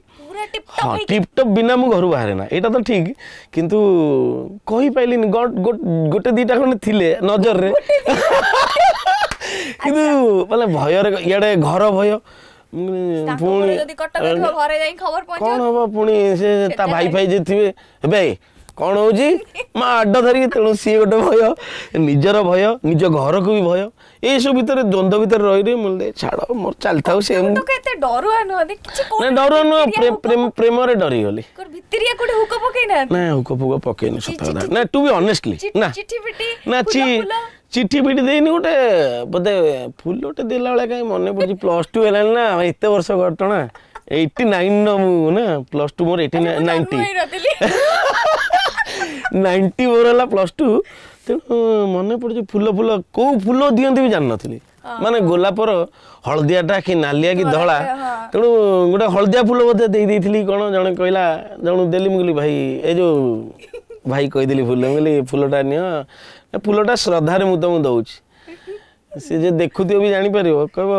[SPEAKER 2] ହଁ ଟିପଟପ୍ ବିନା ମୁଁ ଘରୁ ବାହାରେ ନା ଏଇଟା ତ ଠିକ୍ କିନ୍ତୁ କହିପାରିଲିନି ଗୋଟେ ଦୁଇଟା ଖଣ୍ଡେ ଥିଲେ ନଜରରେ କିନ୍ତୁ ମାନେ ଭୟରେ ଇଆଡ଼େ ଘର ଭୟ ପୁଣି କ'ଣ ହବ ପୁଣି ସେ ତା ଭାଇ ଫାଇ ଯିଏ ଥିବେ ଏବେ କ'ଣ ହେଉଛି ମା ଆଡ ଧରିକି ତେଣୁ ସିଏ ଗୋଟେ ଭୟ ନିଜର ଭୟ ନିଜ ଘରକୁ ବି ଭୟ ଏଇସବୁ ଭିତରେ ଦ୍ୱନ୍ଦ୍ୱ ଭିତରେ ରହି ରହି ମୁଁ ଛାଡ଼ ମୋର ଚାଲିଥାଉ ସେ
[SPEAKER 1] ଡରୁଆ
[SPEAKER 2] ନୁହଁ ପ୍ରେମରେ ଡରିଗଲି ନା ହୁକ ଫୁକ ପକେଇନି ସତ କଥା ନା ଟୁ ବି ଅନେଷ୍ଟଲି ନା ନା ଚିଠି ପିଠି ଦେଇନି ଗୋଟେ ବୋଧେ ଫୁଲଟେ ଦେଲା ବେଳେ କାହିଁ ମନେ ପଡ଼ୁଛି ପ୍ଲସ୍ ଟୁ ହେଲାଣି ନା ଏତେ ବର୍ଷ ଘଟଣା ଏଇଟି ନାଇନ୍ର ମୁଁ ନା ପ୍ଲସ୍ ଟୁ ମୋର ଏଇଟି ନାଇଣ୍ଟି ନାଇଣ୍ଟି ଫୋର୍ ହେଲା ପ୍ଲସ୍ ଟୁ ତେଣୁ ମନେ ପଡ଼ୁଛି ଫୁଲ ଫୁଲ କୋଉ ଫୁଲ ଦିଅନ୍ତି ବି ଜାଣିନଥିଲି ମାନେ ଗୋଲାପର ହଳଦିଆଟା କି ନାଲିଆ କି ଧଳା ତେଣୁ ଗୋଟେ ହଳଦିଆ ଫୁଲ ବୋଧେ ଦେଇଦେଇଥିଲି କ'ଣ ଜଣେ କହିଲା ଜଣକୁ ଦେଲି ମୁଁ କହିଲି ଭାଇ ଏ ଯୋଉ ଭାଇ କହିଦେଲି ଫୁଲ ମୁଁ କହିଲି ଫୁଲଟା ନିଅ ଫୁଲଟା ଶ୍ରଦ୍ଧାରେ ମୁଁ ତମକୁ ଦଉଛି ସେ ଯେ ଦେଖୁଥିବ ବି ଜାଣିପାରିବ କହିବ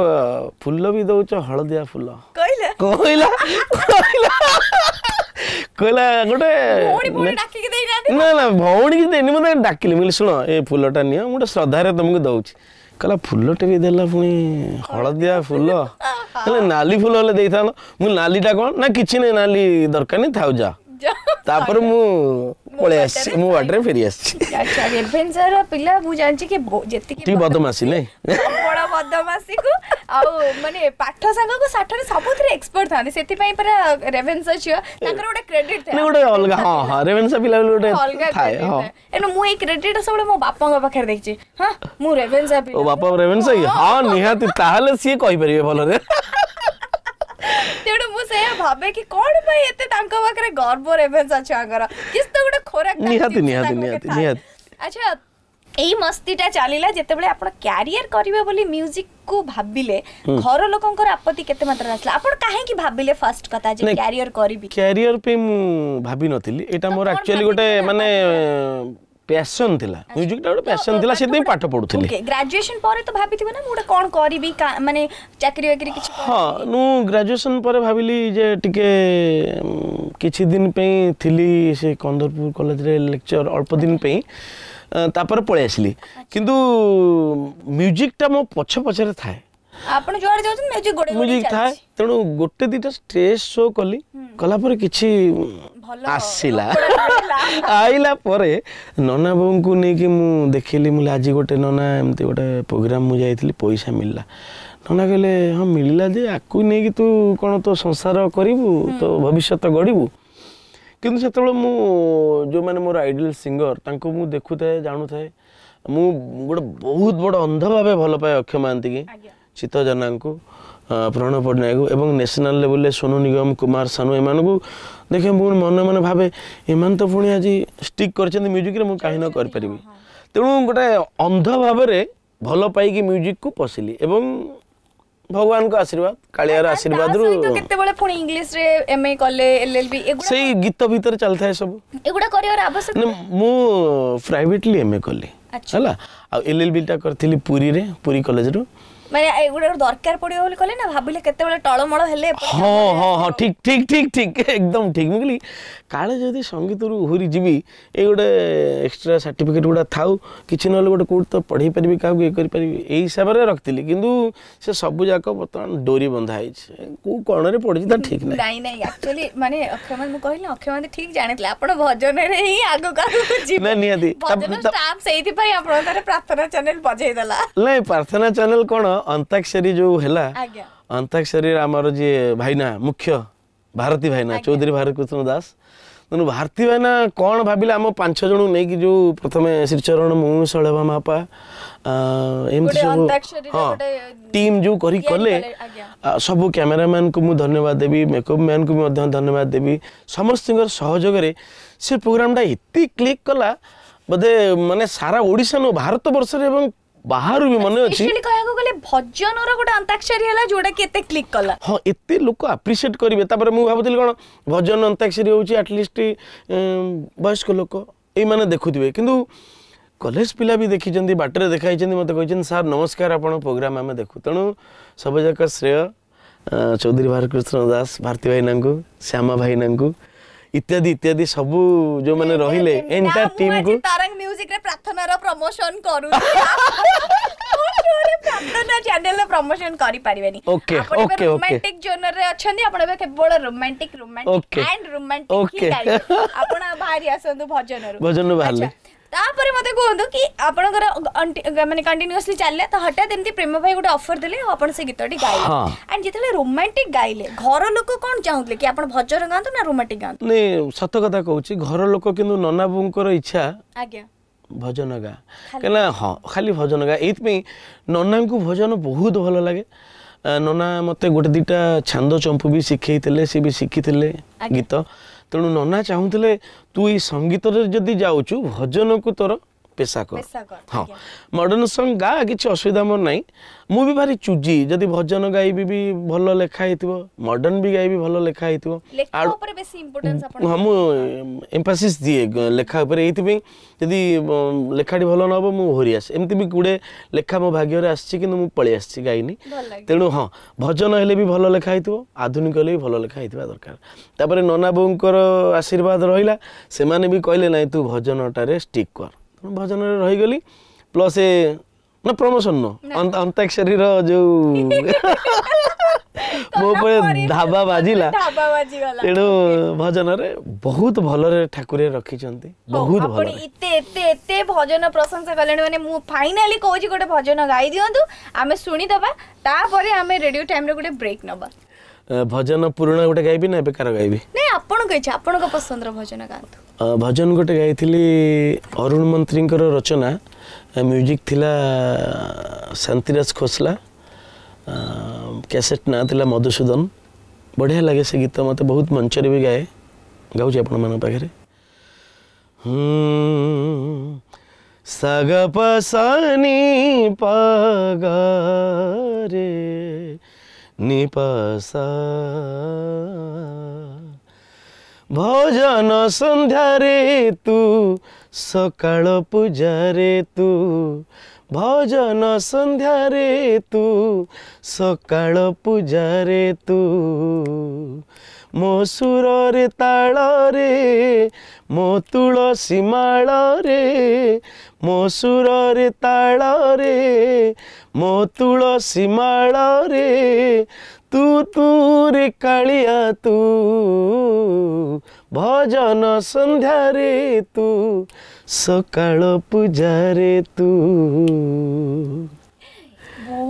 [SPEAKER 2] ଫୁଲ ବି ଦଉଛ ହଳଦିଆ ଫୁଲ
[SPEAKER 1] କହିଲା
[SPEAKER 2] କହିଲା କହିଲା ଗୋଟେ ନା ନା ଭଉଣୀକି ଦେଇନି ମୋତେ ଡାକିଲି ମୁଁ ଶୁଣ ଏ ଫୁଲଟା ନିଅ ମୁଁ ଗୋଟେ ଶ୍ରଦ୍ଧାରେ ତମକୁ ଦେଉଛି କହିଲା ଫୁଲଟେ ବି ଦେଲା ପୁଣି ହଳଦିଆ ଫୁଲ ହେଲେ ନାଲି ଫୁଲ ହେଲେ ଦେଇଥାନ୍ତ ମୁଁ ନାଲିଟା କ'ଣ ନା କିଛି ନାହିଁ ନାଲି ଦରକାର ନାହିଁ ଥାଉ ଯାଅ ତାପରେ ମୁଁ ପଳେଇ ଆସିଛି ମୁଁ ବାଟରେ ଫେରି ଆସିଛି
[SPEAKER 1] ଆଚ୍ଛା ରେଭେନ୍ସାର ପିଲା ମୁଁ ଜାଣିଛି କି ଯେତିକି
[SPEAKER 2] ଟିକେ ବଦମାସି ନାଇଁ
[SPEAKER 1] ବଡ଼ ବଦମାସିକୁ ଆଉ ମାନେ ପାଠ ସାଙ୍ଗକୁ ସାଠରେ ସବୁଥିରେ ଏକ୍ସପର୍ଟ ଥାନ୍ତି ସେଥିପାଇଁ ପୁରା ରେଭେନ୍ସା ଝିଅ ତାଙ୍କର ଗୋଟେ କ୍ରେଡିଟ୍
[SPEAKER 2] ଥାଏ ଗୋଟେ ଅଲଗା ହଁ ହଁ ରେଭେନ୍ସା ପିଲା ବୋଲି ଗୋଟେ
[SPEAKER 1] ଅଲଗା
[SPEAKER 2] ଥାଏ ହଁ
[SPEAKER 1] ଏଣୁ ମୁଁ ଏଇ କ୍ରେଡିଟ୍ ସବୁବେଳେ ମୋ ବାପାଙ୍କ ପାଖରେ ଦେଖିଛି ହଁ ମୁଁ ରେଭେନ୍ସା ପିଲା ଓ
[SPEAKER 2] ବାପା ରେଭେନ୍ସା ହଁ ନିହାତି ତାହେଲେ ସିଏ କହିପାରିବେ ଭଲରେ
[SPEAKER 1] ତେଣୁ ମୁଁ ସେଇଆ ଭାବେ କି କ'ଣ ପାଇଁ ଏତେ ତାଙ୍କ ପାଖରେ ଗର୍ବ ରେଭେନ୍ସା ଛୁଆଙ୍କର କିଛି ତ ଗୋଟେ ଖୋରାକ
[SPEAKER 2] ନିହାତି ନିହାତି ନିହାତି ନିହାତି
[SPEAKER 1] ଆଚ୍ଛା ଏଇ ମସ୍ତିଟା ଚାଲିଲା ଯେତେବେଳେ ଆପଣ କ୍ୟାରିୟର କରିବେ ବୋଲି କୁ ଭାବିଲେ ଘର ଲୋକଙ୍କର ଆପତ୍ତି କେତେ ମାତ୍ରାରେ ଆସିଲା ଆପଣ କାହିଁକି ଭାବିଲେ ଫାଷ୍ଟ କଥା ଯେ କ୍ୟାରିୟର କରିବି
[SPEAKER 2] କ୍ୟାରିୟର ପାଇଁ ମୁଁ ଭାବିନଥିଲି ଏଇଟା ମୋର ଆକ୍ଚୁଆଲି ଗୋଟେ ମାନେ প্যাশন লা মিউজিকটা গোটে প্যাশন লা সেদিন
[SPEAKER 1] পাঠ পড়ুଥିଲି ওকে গ্রাজুয়েশন পরে তো ভাবিଥିବ না মোটা কোন করিবি মানে চাকরি বাকরি
[SPEAKER 2] কিছু হ্যাঁ নু গ্রাজুয়েশন পরে ভাবিলি যে টিকে কিছু দিন পেই থিলি সে কন্দরপুর কলেজ রে লেকচার অল্প দিন পেই তারপরে পড়ে আসলি কিন্তু মিউজিকটা মো পছে পছরে থাকে
[SPEAKER 1] ଆପଣ ଯୁଆଡ଼େ ଯାଉଛନ୍ତି ମ୍ୟୁଜିକ୍ ଗୋଟେ
[SPEAKER 2] ମ୍ୟୁଜିକ୍ ଥାଏ ତେଣୁ ଗୋଟେ ଦୁଇଟା ଷ୍ଟେଜ୍ ଶୋ କଲି କଲା ପରେ କିଛି ଆସିଲା ଆଇଲା ପରେ ନନା ବୋଉଙ୍କୁ ନେଇକି ମୁଁ ଦେଖିଲି ମୁଁ ଆଜି ଗୋଟେ ନନା ଏମିତି ଗୋଟେ ପ୍ରୋଗ୍ରାମ୍ ମୁଁ ଯାଇଥିଲି ପଇସା ମିଳିଲା ନନା କହିଲେ ହଁ ମିଳିଲା ଯେ ଆକୁ ନେଇକି ତୁ କ'ଣ ତୋ ସଂସାର କରିବୁ ତୋ ଭବିଷ୍ୟତ ଗଢ଼ିବୁ କିନ୍ତୁ ସେତେବେଳେ ମୁଁ ଯେଉଁମାନେ ମୋର ଆଇଡ଼ିଆଲ ସିଙ୍ଗର ତାଙ୍କୁ ମୁଁ ଦେଖୁଥାଏ ଜାଣୁଥାଏ ମୁଁ ଗୋଟେ ବହୁତ ବଡ଼ ଅନ୍ଧ ଭାବେ ଭଲ ପାଏ ଅକ୍ଷୟ ମହାନ୍ତିକି ଚିତ୍ତ ଜେନାଙ୍କୁ প্রণব পট্টনায়ক এবং ন্যাশনাল লেভেলে সোনু নিগম কুমার সানু এমানু দেখে মু মনে মনে ভাবে এমান তো পুঁ আজ স্টিক করছেন মিউজিক্রে মু কাহি ন করিপারি তেমন গোটে অন্ধ ভাবে ভাল পাইকি মিউজিকু পশিলি এবং ভগবানଙ୍କ ଆଶୀର୍ବାଦ କାଳିଆର ଆଶୀର୍ବାଦରୁ
[SPEAKER 1] କେତେବେଳେ ପୁଣି ଇଂଲିଶରେ ଏମଏ କଲେ ଏଲଏଲବି
[SPEAKER 2] ସେଇ ଗୀତ ଭିତରେ ଚାଲିଥାଏ ସବୁ
[SPEAKER 1] ଏଗୁଡ଼ା କରିବାର ଆବଶ୍ୟକ
[SPEAKER 2] ମୁଁ ପ୍ରାଇଭେଟଲି ଏମଏ କଲି ହେଲା ଆଉ ଏଲଏଲବିଟା କରିଥିଲି ପୁରୀରେ ପୁରୀ କଲେଜରୁ
[SPEAKER 1] ମାନେ ଏଗୁଡା ଦରକାର ପଡିବ ବୋଲି କହିଲେ ନା ଭାବିଲେ କେତେବେଳେ ଟଳମଳ ହେଲେ
[SPEAKER 2] ହଁ ହଁ ହଁ ଠିକ ଠିକ ଠିକ ଠିକ ଏକଦମ ଠିକ ମୁଁ କହିଲି କାଳେ ଯଦି ସଙ୍ଗୀତରୁ ଓହରି ଯିବି ଏଇ ଗୋଟେ ଏକ୍ସଟ୍ରା ସାର୍ଟିଫିକେଟ୍ ଗୁଡ଼ା ଥାଉ କିଛି ନହେଲେ ଗୋଟେ କେଉଁଠି ତ ପଢ଼େଇ ପାରିବି କାହାକୁ ଇଏ କରିପାରିବି ଏଇ ହିସାବରେ ରଖିଥିଲି କିନ୍ତୁ ସେ ସବୁ ଯାକ ବର୍ତ୍ତମାନ ଡୋରି ବନ୍ଧା ହେଇଛି କେଉଁ କଣରେ ପଡ଼ିଛି ତା ଠିକ ନାହିଁ
[SPEAKER 1] ନାଇଁ ଆକ୍ଚୁଆଲି ମାନେ ଅକ୍ଷୟମାନ ମୁଁ କହିଲି ଅକ୍ଷୟମାନ ଠିକ ଜାଣିଥିଲେ ଆପଣ ଭଜନରେ ହିଁ ଆଗକୁ ଆଗକୁ ଯିବେ
[SPEAKER 2] ନିହାତି
[SPEAKER 1] ସେଇଥିପାଇଁ ଆପଣଙ୍କର ପ୍ରାର୍ଥନା ଚ୍ୟାନେଲ ବଜେଇ ଦେଲା
[SPEAKER 2] ନାଇଁ ପ୍ରାର୍ଥନା ଚ୍ୟାନେଲ କ'ଣ अंताक्षरी जो
[SPEAKER 1] है
[SPEAKER 2] अंताक्षरी आमर जी भाईना मुख्य ଭାରତୀ ଭାଇନା ଚୌଧୁରୀ ଭାରତୀକୃଷ୍ଣ ଦାସ ତେଣୁ ଭାରତୀ ଭାଇନା କ'ଣ ଭାବିଲେ ଆମ ପାଞ୍ଚ ଜଣଙ୍କୁ ନେଇକି ଯେଉଁ ପ୍ରଥମେ ଶ୍ରୀଚରଣ ମୁଁ ଶୈଳଭା ମାପା ଏମିତି ସବୁ ହଁ ଟିମ୍ ଯେଉଁ କରି କଲେ ସବୁ କ୍ୟାମେରାମ୍ୟାନ୍କୁ ମୁଁ ଧନ୍ୟବାଦ ଦେବି ମେକଅପ୍ ମ୍ୟାନ୍କୁ ମଧ୍ୟ ଧନ୍ୟବାଦ ଦେବି ସମସ୍ତଙ୍କର ସହଯୋଗରେ ସେ ପ୍ରୋଗ୍ରାମଟା ଏତେ କ୍ଲିକ୍ କଲା ବୋଧେ ମାନେ ସାରା ଓଡ଼ିଶା ନୁହଁ ଭାରତ ବର୍ଷରେ ଏବଂ ବାହାରୁ ବି ମନେ ଅଛି
[SPEAKER 1] କହିବାକୁ ଗଲେ ଭଜନର ଗୋଟେ ଅନ୍ତାକ୍ଷରୀ ହେଲା ଯୋଉଟା କି ଏତେ କ୍ଲିକ୍ କଲା
[SPEAKER 2] ହଁ ଏତେ ଲୋକ ଆପ୍ରିସିଏଟ୍ କରିବେ ତାପରେ ମୁଁ ଭାବୁଥିଲି କ'ଣ ଭଜନ ଅନ୍ତାକ୍ଷରୀ ହେଉଛି ଆଟଲିଷ୍ଟ ବୟସ୍କ ଲୋକ ଏଇମାନେ ଦେଖୁଥିବେ କିନ୍ତୁ କଲେଜ ପିଲା ବି ଦେଖିଛନ୍ତି ବାଟରେ ଦେଖା ହେଇଛନ୍ତି ମୋତେ କହିଛନ୍ତି ସାର୍ ନମସ୍କାର ଆପଣଙ୍କ ପ୍ରୋଗ୍ରାମ୍ ଆମେ ଦେଖୁ ତେଣୁ ସବୁଯାକ ଶ୍ରେୟ ଚୌଧୁରୀ ଭାରକୃଷ୍ଣ ଦାସ ଭାରତୀ ଭାଇନାଙ୍କୁ ଶ୍ୟାମା ଭାଇନାଙ୍କୁ ইত্যাদি ইত্যাদি সবু যে মানে রহিলে
[SPEAKER 1] এন্টার টিম কু তারাং মিউজিক রে প্রার্থনার প্রমোশন করু প্রার্থনা
[SPEAKER 2] চ্যানেল
[SPEAKER 1] প্রমোশন করি
[SPEAKER 2] পারিবেনি ওকে
[SPEAKER 1] ওকে রোমান্টিক জোনর রে অছন্তি আপন এবে কেবল
[SPEAKER 2] রোমান্টিক
[SPEAKER 1] রোমান্টিক এন্ড রোমান্টিক
[SPEAKER 2] হি
[SPEAKER 1] ডাই আপন ভারি আসন্তু ভজন
[SPEAKER 2] রু ভজন
[SPEAKER 1] বাহারলে ତାପରେ ମୋତେ କୁହନ୍ତୁ କି ଆପଣଙ୍କର ମାନେ କଣ୍ଟିନ୍ୟୁଅସଲି ଚାଲିଲେ ତ ହଠାତ୍ ଏମିତି ପ୍ରେମ ଭାଇ ଗୋଟେ ଅଫର୍ ଦେଲେ ଆଉ ଆପଣ ସେ ଗୀତଟି ଗାଇଲେ ଆଣ୍ଡ ଯେତେବେଳେ ରୋମାଣ୍ଟିକ ଗାଇଲେ ଘର ଲୋକ କ'ଣ ଚାହୁଁଥିଲେ କି ଆପଣ ଭଜନ ଗାଆନ୍ତୁ ନା ରୋମାଣ୍ଟିକ ଗାଆନ୍ତୁ
[SPEAKER 2] ନାଇଁ ସତ କଥା କହୁଛି ଘର ଲୋକ କିନ୍ତୁ ନନା ବୋଉଙ୍କର ଇଚ୍ଛା
[SPEAKER 1] ଆଜ୍ଞା
[SPEAKER 2] ଭଜନ ଗା କାହିଁକିନା ହଁ ଖାଲି ଭଜନ ଗା ଏଇଥିପାଇଁ ନନାଙ୍କୁ ଭଜନ ବହୁତ ଭଲ ଲାଗେ ନନା ମୋତେ ଗୋଟେ ଦୁଇଟା ଛାନ୍ଦ ଚମ୍ପୁ ବି ଶିଖେଇଥିଲେ ସେ ବି ଶିଖିଥିଲେ ଗୀତ ତେଣୁ ନନା ଚାହୁଁଥିଲେ ତୁ ଏଇ ସଙ୍ଗୀତରେ ଯଦି ଯାଉଛୁ ଭଜନକୁ ତୋର পেশাকর হ্যাঁ মডর্ন সং গা কিছু অসুবিধা মোর নাই মু বি ভারি চুজি যদি ভজন গাইবি বি ভাল লেখা হইতিব
[SPEAKER 1] মডর্ন
[SPEAKER 2] বি
[SPEAKER 1] গাইবি ভাল লেখা হইতিব
[SPEAKER 2] আর উপরে বেশি ইম্পর্টেন্স আপন হ্যাঁ মু এমফাসিস দিয়ে লেখা উপরে এইতিপাই যদি লেখাটি ভাল নহব মু হরি আসে এমতি বি গুড়ে লেখা মো ভাগ্যরে আসছে কিন্তু মু পড়ে
[SPEAKER 1] আসছে গাইনি
[SPEAKER 2] তেণু হ্যাঁ ভজন হলে বি ভাল লেখা হইতিব আধুনিক হলে বি ভাল লেখা হইতিবা দরকার তারপরে ননা ବୋଉଙ୍କର ଆଶୀର୍ବାଦ ରହିଲା ସେମାନେ ବି କହିଲେ ନାହିଁ ତୁ ଭଜନଟାରେ ଷ୍ଟିକ୍ କର ଭଜନରେ ରହିଗଲି ପ୍ଲସ୍ ଏ ନା ପ୍ରମୋସନ୍ ନୁହଁ ଅନ୍ତାକ୍ଷରୀର ଯେଉଁ ମୋ ଉପରେ ଧାବା ବାଜିଲା ତେଣୁ ଭଜନରେ ବହୁତ ଭଲରେ ଠାକୁରେ ରଖିଛନ୍ତି ବହୁତ ଭଲ
[SPEAKER 1] ଏତେ ଏତେ ଏତେ ଭଜନ ପ୍ରଶଂସା କଲେଣି ମାନେ ମୁଁ ଫାଇନାଲି କହୁଛି ଗୋଟେ ଭଜନ ଗାଇ ଦିଅନ୍ତୁ ଆମେ ଶୁଣିଦେବା ତାପରେ ଆମେ ରେଡିଓ ଟାଇମ୍ରେ ଗୋଟେ ବ୍ରେକ୍ ନେବା भजन पुरणा
[SPEAKER 2] गोष्ट गायबी ना बेकार गाईबी नाही आमची आता गाव भजन गोष्टी गायली अरुण मंत्री रचना म्युजिक थिला शांतिराज खोसला कॅसेट ना मधुसूदन बढिया लागे गीत मत बहुत मंच गाय गाऊचे आखे ନିପାସ ଭଜନ ସନ୍ଧ୍ୟାରେ ତୁ ସକାଳ ପୂଜାରେ ତୁ ଭଜନ ସନ୍ଧ୍ୟାରେ ତୁ ସକାଳ ପୂଜାରେ ତୁ ମୋ ସୁରରେ ତାଳରେ ମୋ ତୁଳସୀ ମାଳରେ ମୋ ସୁରରେ ତାଳରେ ମୋ ତୁଳସୀ ମାଳରେ ତୁ ତୁରେ କାଳିଆ ତୁ ଭଜନ ସନ୍ଧ୍ୟାରେ ତୁ ସକାଳ ପୂଜାରେ ତୁ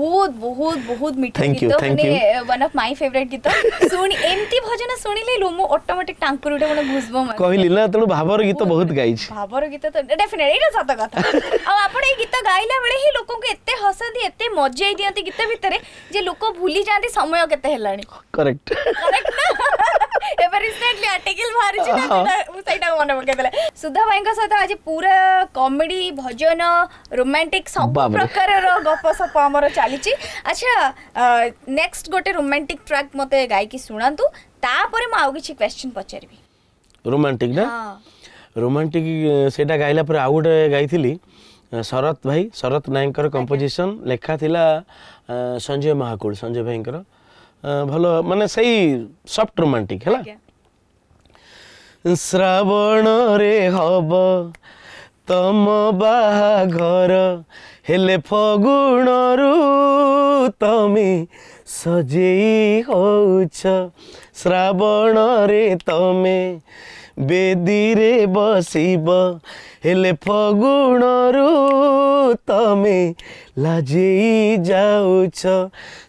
[SPEAKER 1] ବହୁତ ବହୁତ ବହୁତ ମିଠା ଗୀତ ମାନେ ୱାନ୍ ଅଫ୍ ମାଇ ଫେଭରାଇଟ୍ ଗୀତ ଶୁଣି ଏମିତି ଭଜନ ଶୁଣିଲେ ଲୋ ମୁଁ ଅଟୋମେଟିକ୍ ଟାଙ୍କୁରି ଗୋଟେ ମାନେ ଘୁଷବ
[SPEAKER 2] କହିଲି ନା ତେଣୁ ଭାବର ଗୀତ ବହୁତ ଗାଇଛି
[SPEAKER 1] ଭାବର ଗୀତ ତ ଡେଫିନେଟ୍ ଏଇଟା ସତ କଥା ଆଉ ଆପଣ ଏଇ ଗୀତ ଗାଇଲା ବେଳେ ହିଁ ଲୋକଙ୍କୁ ଏତେ ହସାନ୍ତି ଏତେ ମଜାଇ ଦିଅନ୍ତି ଗୀତ ଭିତରେ ଯେ ଲୋକ ଭୁଲି ଯାଆନ୍ତି ସମୟ କେତେ ହେଲାଣି
[SPEAKER 2] କରେକ୍ଟ
[SPEAKER 1] କରେକ୍ଟ ଏବେ ରିସେଣ୍ଟଲି ଆର୍ଟିକଲ ବାହାରିଛି ସେଇଟା ମନେ ପକେଇଦେଲେ ସୁଧା ଭାଇଙ୍କ ସହିତ ଆଜି ପୁରା କମେଡି ଭଜନ ରୋମାଣ୍ଟିକ ସବୁ ପ୍ରକାରର ଗପ ସପ ଆମର ଚାଲି ରହିଛି ଆଚ୍ଛା ନେକ୍ସଟ ଗୋଟେ ରୋମାଣ୍ଟିକ୍ ଟ୍ରାକ୍ ମୋତେ ଗାଇକି ଶୁଣାନ୍ତୁ ତାପରେ ମୁଁ ଆଉ କିଛି କ୍ୱେଶ୍ଚିନ୍ ପଚାରିବି
[SPEAKER 2] ରୋମାଣ୍ଟିକ୍ ନା ରୋମାଣ୍ଟିକ୍ ସେଇଟା ଗାଇଲା ପରେ ଆଉ ଗୋଟେ ଗାଇଥିଲି ଶରତ ଭାଇ ଶରତ ନାୟକଙ୍କର କମ୍ପୋଜିସନ୍ ଲେଖା ଥିଲା ସଞ୍ଜୟ ମହାକୁଳ ସଞ୍ଜୟ ଭାଇଙ୍କର ଭଲ ମାନେ ସେଇ ସଫ୍ଟ ରୋମାଣ୍ଟିକ୍ ହେଲା ଶ୍ରାବଣରେ ହବ तम बाघर फगुण तमे सजे हौ तमे, तम बेदी हेले फगु तमे लाजे जाउँछ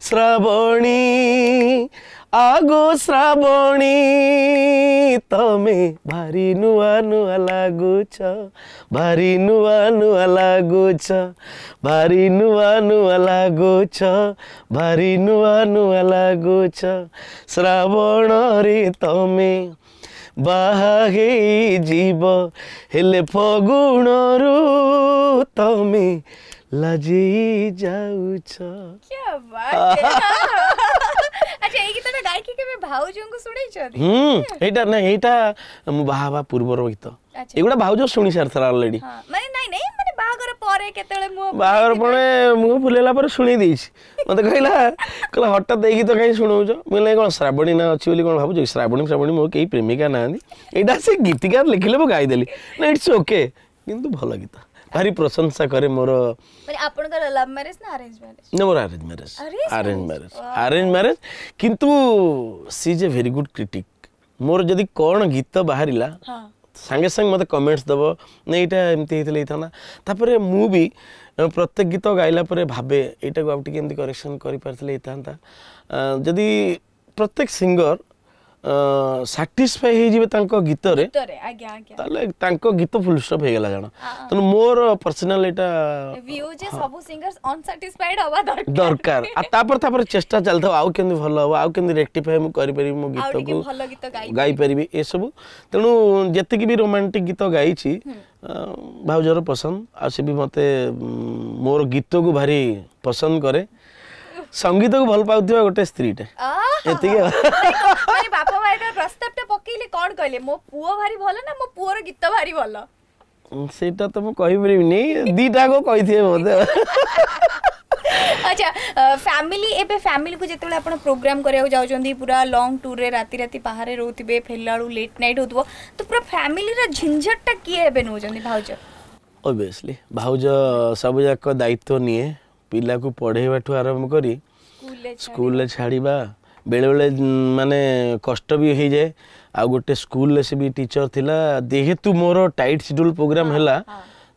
[SPEAKER 2] श्रावणी आगो श्रावणी तमे भारी नुवा छ भारी नुवा छ भारी नुवा छ भारी नुवा
[SPEAKER 1] छ श्रावण र तमी बाहेजहरू तमे लिज गीत टा गाइकी
[SPEAKER 2] केबे भाउजोंको सुनै छथि हम एटा नै एटा मु
[SPEAKER 1] बाहाबा
[SPEAKER 2] पूर्वर गीत एगुडा भाउजो सुनि
[SPEAKER 1] सारथरा ऑलरेडी माने नै नै माने बाहागर परे केतेले
[SPEAKER 2] मु बाहागर परे मु फुलेला पर सुनि दिस मते कहला कहला हटात ए गीत काई सुनौजो मले कोन श्रावणी ना अछि बोली कोन भाउजो श्रावणी श्रावणी मो केई प्रेमिका नांदी एटा से गीतकार लिखिले मु गाई देली नै इट्स ओके किंतु भलो गीत ଭାରି ପ୍ରଶଂସା କରେ ମୋର
[SPEAKER 1] ଆପଣଙ୍କର ଲଭ୍ ମ୍ୟାରେଜ ନା ଆରେଞ୍ଜ ମ୍ୟାରେଜ
[SPEAKER 2] ନା ମୋର arrange marriage arrange marriage arrange marriage କିନ୍ତୁ she is a very good critic ମୋର ଯଦି କ'ଣ ଗୀତ ବାହାରିଲା ସାଙ୍ଗେ ସାଙ୍ଗେ ମୋତେ କମେଣ୍ଟସ୍ ଦେବ ନା ଏଇଟା ଏମିତି ହେଇଥିଲେ ହେଇଥାନ୍ତା ତାପରେ ମୁଁ ବି ପ୍ରତ୍ୟେକ ଗୀତ ଗାଇଲା ପରେ ଭାବେ ଏଇଟାକୁ ଆଉ ଟିକେ ଏମିତି କରେକ୍ସନ୍ କରିପାରିଥିଲେ ହେଇଥାନ୍ତା ଯଦି ପ୍ରତ୍ୟେକ ସିଙ୍ଗର ସାଟିସ୍ଫାଏ ହେଇଯିବେ ତାଙ୍କ ଗୀତରେ ତାହେଲେ ତାଙ୍କ ଗୀତ ଫୁଲ୍ ଷ୍ଟପ୍ ହେଇଗଲା ଜଣ ତେଣୁ ମୋର ପର୍ସନାଲ ଏଇଟା
[SPEAKER 1] ଦରକାର
[SPEAKER 2] ଆଉ ତାପରେ ତାପରେ ଚେଷ୍ଟା ଚାଲିଥାଉ ଆଉ କେମିତି ଭଲ ହବ ଆଉ କେମିତି ରେକ୍ଟିଫାଏ ମୁଁ କରିପାରିବି ମୋ ଗୀତକୁ ଗାଇପାରିବି ଏସବୁ ତେଣୁ ଯେତିକି ବି ରୋମାଣ୍ଟିକ ଗୀତ ଗାଇଛି ଭାଉଜର ପସନ୍ଦ ଆଉ ସେ ବି ମୋତେ ମୋର ଗୀତକୁ ଭାରି ପସନ୍ଦ କରେ ସଙ୍ଗୀତ କୁ ଭଲ ପାଉଥିବା ଗୋଟେ ସ୍ତ୍ରୀଟେ ଏତିକି
[SPEAKER 1] ବାପା ମା ଏଟା ପ୍ରସ୍ତାବଟା ପକେଇଲେ କଣ କହିଲେ ମୋ ପୁଅ ଭାରି ଭଲ ନା ମୋ ପୁଅର ଗୀତ ଭାରି ଭଲ
[SPEAKER 2] ସେଇଟା ତ ମୁଁ କହିପାରିବିନି ଦିଟା ଯାକ କହିଥିବେ ମୋତେ
[SPEAKER 1] আচ্ছা ফ্যামিলি এবে ফ্যামিলি কু যেতবেলে আপন প্রোগ্রাম করিয়া যাওচন্তি পুরা লং টুর রে রাতি রাতি পাহাড়ে রহুতিবে ফেলাড়ু লেট নাইট হউতবো তো পুরা ফ্যামিলি র ঝিঞ্ঝটটা কি এবে
[SPEAKER 2] নউচন্তি ভাউজ অবভিয়াসলি ভাউজ সব যাক দায়িত্ব নিয়ে ପିଲାକୁ ପଢ଼େଇବାଠୁ ଆରମ୍ଭ କରି
[SPEAKER 1] ସ୍କୁଲରେ
[SPEAKER 2] ଛାଡ଼ିବା ବେଳେବେଳେ ମାନେ କଷ୍ଟ ବି ହେଇଯାଏ ଆଉ ଗୋଟେ ସ୍କୁଲରେ ସେ ବି ଟିଚର ଥିଲା ଯେହେତୁ ମୋର ଟାଇଟ୍ ସିଡ୍ୟୁଲ୍ ପ୍ରୋଗ୍ରାମ୍ ହେଲା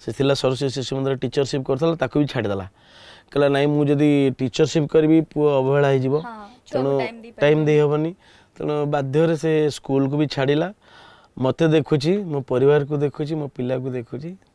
[SPEAKER 2] ସେ ଥିଲା ସରସ୍ୱତୀ ଶିଶୁ ମନ୍ଦିର ଟିଚରସିପ୍ କରିଥିଲା ତାକୁ ବି ଛାଡ଼ିଦେଲା କହିଲା ନାଇଁ ମୁଁ ଯଦି ଟିଚରସିପ୍ କରିବି ପୁଅ ଅବହେଳା ହେଇଯିବ ତେଣୁ ଟାଇମ୍ ଦେଇହେବନି ତେଣୁ ବାଧ୍ୟରେ ସେ ସ୍କୁଲକୁ ବି ଛାଡ଼ିଲା ମୋତେ ଦେଖୁଛି ମୋ ପରିବାରକୁ ଦେଖୁଛି ମୋ ପିଲାକୁ ଦେଖୁଛି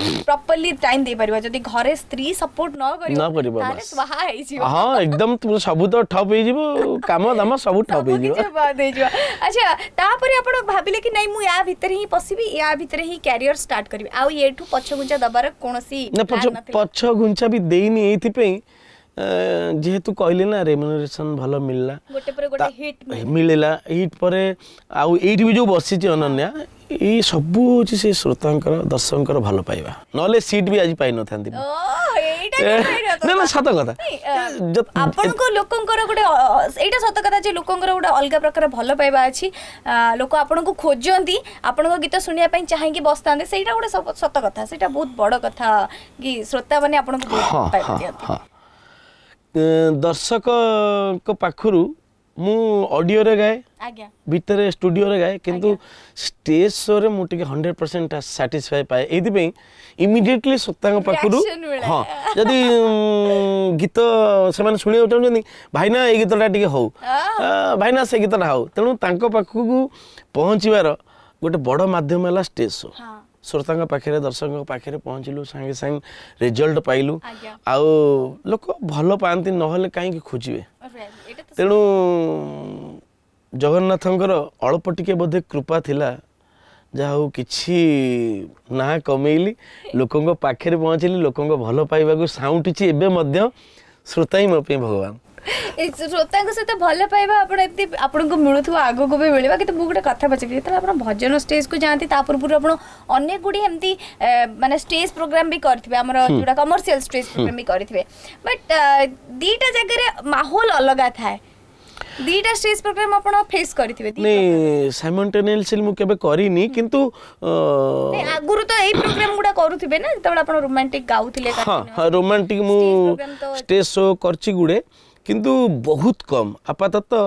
[SPEAKER 1] ପ୍ରପରଲି ଟାଇମ୍ ଦେଇପାରିବା ଯଦି ଘରେ ସ୍ତ୍ରୀ ସପୋର୍ଟ ନ କରିବ ତାହେଲେ ସ୍ୱାହା ହେଇଯିବ
[SPEAKER 2] ହଁ ଏକଦମ ସବୁ ତ ଠପ୍ ହେଇଯିବ କାମ ଦାମ ସବୁ ଠପ୍ ହେଇଯିବ
[SPEAKER 1] ହେଇଯିବ ଆଚ୍ଛା ତାପରେ ଆପଣ ଭାବିଲେ କି ନାଇଁ ମୁଁ ୟା ଭିତରେ ହିଁ ପଶିବି ୟା ଭିତରେ ହିଁ କ୍ୟାରିୟର ଷ୍ଟାର୍ଟ କରିବି ଆଉ ଏଠୁ ପଛ ଘୁଞ୍ଚା ଦେବାର କୌଣସି
[SPEAKER 2] ପଛ ଘୁଞ୍ଚା ବି ଦେଇନି ଏଇଥିପାଇଁ ଯେହେତୁ କହିଲି ନା ରେମ୍ୟୁନେସନ୍ ଭଲ ମିଳିଲା ମିଳିଲା ହିଟ୍ ପରେ ଆଉ ଏଇଠି ବି ଯେଉଁ ବସିଛି ଅନନ୍ୟା ଏଇ ସବୁ ହେଉଛି ସେ ଶ୍ରୋତାଙ୍କର ଦର୍ଶକଙ୍କର ଭଲ ପାଇବା ନହେଲେ ସିଟ୍ ବି ଆଜି ପାଇନଥାନ୍ତି ନା ନା ସତ କଥା
[SPEAKER 1] ଆପଣଙ୍କ ଲୋକଙ୍କର ଗୋଟେ ଏଇଟା ସତ କଥା ଯେ ଲୋକଙ୍କର ଗୋଟେ ଅଲଗା ପ୍ରକାର ଭଲ ପାଇବା ଅଛି ଲୋକ ଆପଣଙ୍କୁ ଖୋଜନ୍ତି ଆପଣଙ୍କ ଗୀତ ଶୁଣିବା ପାଇଁ ଚାହିଁକି ବସିଥାନ୍ତି ସେଇଟା ଗୋଟେ ସତ କଥା ସେଇଟା ବହୁତ ବଡ଼ କଥା କି ଶ୍ରୋତାମାନେ ଆପଣଙ୍କୁ ବହୁତ ପାଇବା ଦିଅନ୍ତି
[SPEAKER 2] ଦର୍ଶକଙ୍କ ପାଖରୁ ମୁଁ ଅଡ଼ିଓରେ ଗାଏ ଭିତରେ ଷ୍ଟୁଡ଼ିଓରେ ଗାଏ କିନ୍ତୁ ଷ୍ଟେଜ୍ ଶୋରେ ମୁଁ ଟିକେ ହଣ୍ଡ୍ରେଡ଼୍ ପରସେଣ୍ଟ ସାଟିସ୍ଫାଏ ପାଏ ଏଇଥିପାଇଁ ଇମିଡ଼ିଏଟ୍ଲି ଶ୍ରୋତାଙ୍କ ପାଖରୁ ହଁ ଯଦି ଗୀତ ସେମାନେ ଶୁଣିବାକୁ ଚାହୁଁଛନ୍ତି ଭାଇନା ଏଇ ଗୀତଟା ଟିକେ ହଉ ଭାଇନା ସେ ଗୀତଟା ହଉ ତେଣୁ ତାଙ୍କ ପାଖକୁ ପହଞ୍ଚିବାର ଗୋଟେ ବଡ଼ ମାଧ୍ୟମ ହେଲା ଷ୍ଟେଜ୍ ଶୋ श्रोता पाखेर दर्शकले पहँचलु सांगे ऋजल्ट पालु आउ लोक भल पाँदै नहले काहीँक खोजि तेणु जगन्नाथको र अलपटिक बोे कृपा जाऊ कि ना कमैली
[SPEAKER 1] लोक पाखेर पहँचलि लोक भल साउँठी चाहिँ ए्रोता भगवान শ্রোতা সহ ভাল পাইবা আপনার এমনি আপনার মিলুব আগুক বি মিলবা কিন্তু মু গোটে কথা পচারি যেত আপনার ভজন স্টেজ কু যাতে তা পূর্ব আপনার অনেক গুড়ি এমনি মানে স্টেজ প্রোগ্রাম বি করতে আমার যেটা কমর্সিয়াল স্টেজ প্রোগ্রাম বি করতে বট দিটা জায়গায় মাহোল অলগা
[SPEAKER 2] থাকে দুইটা স্টেজ প্রোগ্রাম আপন ফেস করিবে
[SPEAKER 1] নে সাইমনটেনিয়াসলি মু কেবে করিনি কিন্তু আগুরু তো এই প্রোগ্রাম গুডা করুথিবে
[SPEAKER 2] না
[SPEAKER 1] যেতবেলা
[SPEAKER 2] আপন রোমান্টিক গাউথিলে
[SPEAKER 1] হ্যাঁ রোমান্টিক মু
[SPEAKER 2] স্টেজ শো করছি গুড়ে କିନ୍ତୁ ବହୁତ କମ୍ ଆପାତତଃ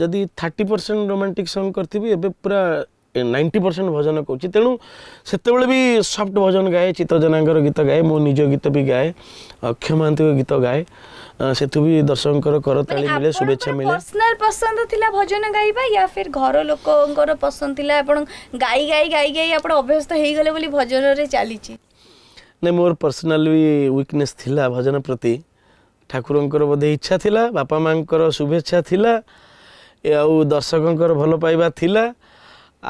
[SPEAKER 2] ଯଦି ଥାର୍ଟି ପରସେଣ୍ଟ ରୋମାଣ୍ଟିକ୍ ସଙ୍ଗ୍ କରିଥିବି ଏବେ ପୁରା ନାଇଣ୍ଟି ପରସେଣ୍ଟ ଭଜନ କରୁଛି ତେଣୁ ସେତେବେଳେ ବି ସଫ୍ଟ ଭଜନ ଗାଏ ଚିତ୍ତଜନାଙ୍କର ଗୀତ ଗାଏ ମୋ ନିଜ ଗୀତ ବି ଗାଏ ଅକ୍ଷୟ ମହାନ୍ତିଙ୍କ ଗୀତ ଗାଏ ସେଠୁ ବି ଦର୍ଶକଙ୍କର କରତାଳି ମିଳେ ଶୁଭେଚ୍ଛା ମିଳେ
[SPEAKER 1] ପର୍ସନାଲ ପସନ୍ଦ ଥିଲା ଭଜନ ଗାଇବା ୟା ଫିର ଘର ଲୋକଙ୍କର ପସନ୍ଦ ଥିଲା ଆପଣ ଗାଇ ଗାଇ ଗାଇ ଗାଇ ଆପଣ ଅଭ୍ୟସ୍ତ ହେଇଗଲେ ବୋଲି ଭଜନରେ ଚାଲିଛି
[SPEAKER 2] ନାଇଁ ମୋର ପର୍ସନାଲ ବି ୱିକନେସ୍ ଥିଲା ଭଜନ ପ୍ରତି ଠାକୁରଙ୍କର ବୋଧେ ଇଚ୍ଛା ଥିଲା ବାପା ମାଆଙ୍କର ଶୁଭେଚ୍ଛା ଥିଲା ଆଉ ଦର୍ଶକଙ୍କର ଭଲ ପାଇବା ଥିଲା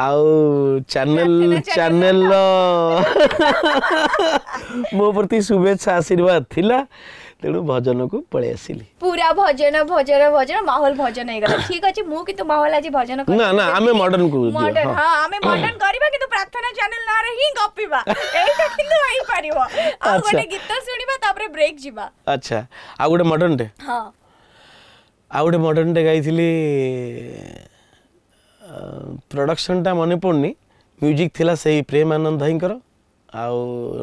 [SPEAKER 2] ଆଉ ଚ୍ୟାନେଲ ଚ୍ୟାନେଲର ମୋ ପ୍ରତି ଶୁଭେଚ୍ଛା ଆଶୀର୍ବାଦ ଥିଲା ତେଣୁ ଭଜନକୁ ପଳେଇ ଆସିଲି
[SPEAKER 1] ପୁରା ଭଜନ ଭଜନ ଭଜନ ମାହୋଲ ଭଜନ ହେଇଗଲା ଠିକ ଅଛି ମୁଁ କିନ୍ତୁ ମାହୋଲ ଆଜି ଭଜନ
[SPEAKER 2] ନା ନା ଆମେ ମଡର୍ନ କୁ
[SPEAKER 1] ମଡର୍ନ
[SPEAKER 2] ହଁ
[SPEAKER 1] ଆମେ ମଡର୍ନ କରିବା କିନ୍ତୁ ପ୍ରାର୍ଥନା ଚ୍ୟାନେଲ ନାଁରେ ହିଁ ଗପିବା ଏଇଟା କିନ୍ତୁ ହେଇପାରିବ ଆଉ ଗୋଟେ ଗୀତ ବ୍ରେକ୍ ଯିବା
[SPEAKER 2] ଆଚ୍ଛା ଆଉ ଗୋଟେ ମଡର୍ଣ୍ଣଟେ
[SPEAKER 1] ହଁ
[SPEAKER 2] ଆଉ ଗୋଟେ ମଡର୍ଣ୍ଣଟେ ଗାଇଥିଲି ପ୍ରଡ଼କ୍ସନ୍ଟା ମନେ ପଡ଼ୁନି ମ୍ୟୁଜିକ୍ ଥିଲା ସେଇ ପ୍ରେମ ଆନନ୍ଦ ଭାଇଙ୍କର ଆଉ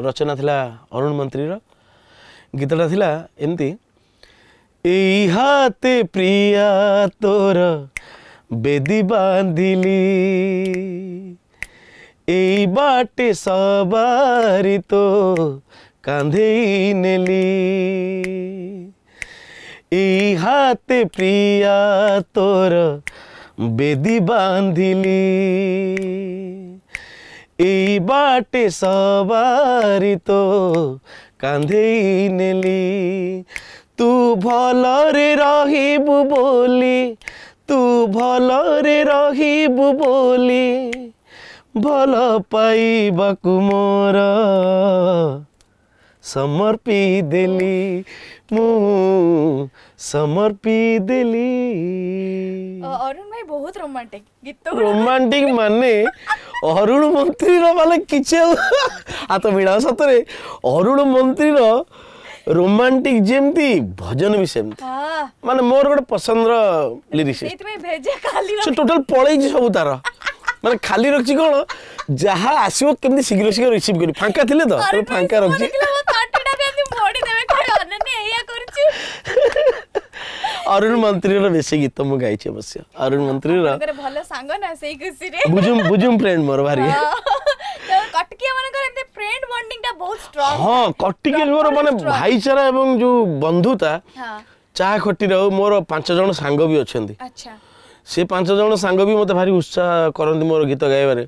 [SPEAKER 2] ରଚନା ଥିଲା ଅରୁଣ ମନ୍ତ୍ରୀର ଗୀତଟା ଥିଲା ଏମିତି ଏଇ ହାତେ ପ୍ରିୟା ତୋର ବେଦି ବାନ୍ଧିଲି ଏଇ ବାଟେ ସବାରି ତୋ କାନ୍ଧେଇନେଲି ଏଇ ହାତେ ପ୍ରିୟା ତୋର ବେଦି ବାନ୍ଧିଲି ଏଇ ବାଟେ ସବାରି ତୋ କାନ୍ଧେଇନେଲି ତୁ ଭଲରେ ରହିବୁ ବୋଲି ତୁ ଭଲରେ ରହିବୁ ବୋଲି ଭଲ ପାଇବାକୁ ମୋର ସମର୍ପି ଦେଲି ମୁଁ ସମର୍ପି ଦେଲି
[SPEAKER 1] ଅରୁଣ ଭାଇ ବହୁତ ରୋମାଣ୍ଟିକ ଗୀତ
[SPEAKER 2] ରୋମାଣ୍ଟିକ ମାନେ ଅରୁଣ ମନ୍ତ୍ରୀର ମାନେ କିଛି ଆଉ ଆତ ମିଳାଉ ସତରେ ଅରୁଣ ମନ୍ତ୍ରୀର ରୋମାଣ୍ଟିକ ଯେମିତି ଭଜନ ବି ସେମିତି ମାନେ ମୋର ଗୋଟେ ପସନ୍ଦର ଲିରିକ୍ସ ସେ ଟୋଟାଲ ପଳେଇଛି ସବୁ ତାର ମାନେ ଖାଲି ରଖିଛି କ'ଣ ଯାହା ଆସିବ କେମିତି ଶୀଘ୍ର ଶୀଘ୍ର ଥିଲେ ତ ଫାଙ୍କା ରଖିଛି ଅରୁଣ ମନ୍ତ୍ରୀର ବେଶୀ ଗୀତ ମୁଁ ଗାଇଛି ଅବଶ୍ୟ ଅରୁଣ ମନ୍ତ୍ରୀର
[SPEAKER 1] ଭଲ ସାଙ୍ଗ ନା ସେଇ ଖୁସିରେ
[SPEAKER 2] ବୁଜୁମ ବୁଜୁମ ଫ୍ରେଣ୍ଡ ମୋର ଭାରି
[SPEAKER 1] କଟକିଆ ମାନଙ୍କର ଏମିତି ଫ୍ରେଣ୍ଡ ବଣ୍ଡିଂଟା ବହୁତ ଷ୍ଟ୍ରଙ୍ଗ
[SPEAKER 2] ହଁ କଟକିଆ ମୋର ମାନେ ଭାଇଚାରା ଏବଂ ଯୋଉ ବନ୍ଧୁତା ଚାହା ଖଟିର ମୋର ପାଞ୍ଚ ଜଣ ସାଙ୍ଗ ବି ଅଛନ୍ତି
[SPEAKER 1] ଆଚ୍ଛା
[SPEAKER 2] ସେ ପାଞ୍ଚ ଜଣ ସାଙ୍ଗ ବି ମୋତେ ଭାରି ଉତ୍ସାହ କରନ୍ତି ମୋର ଗୀତ ଗାଇବାରେ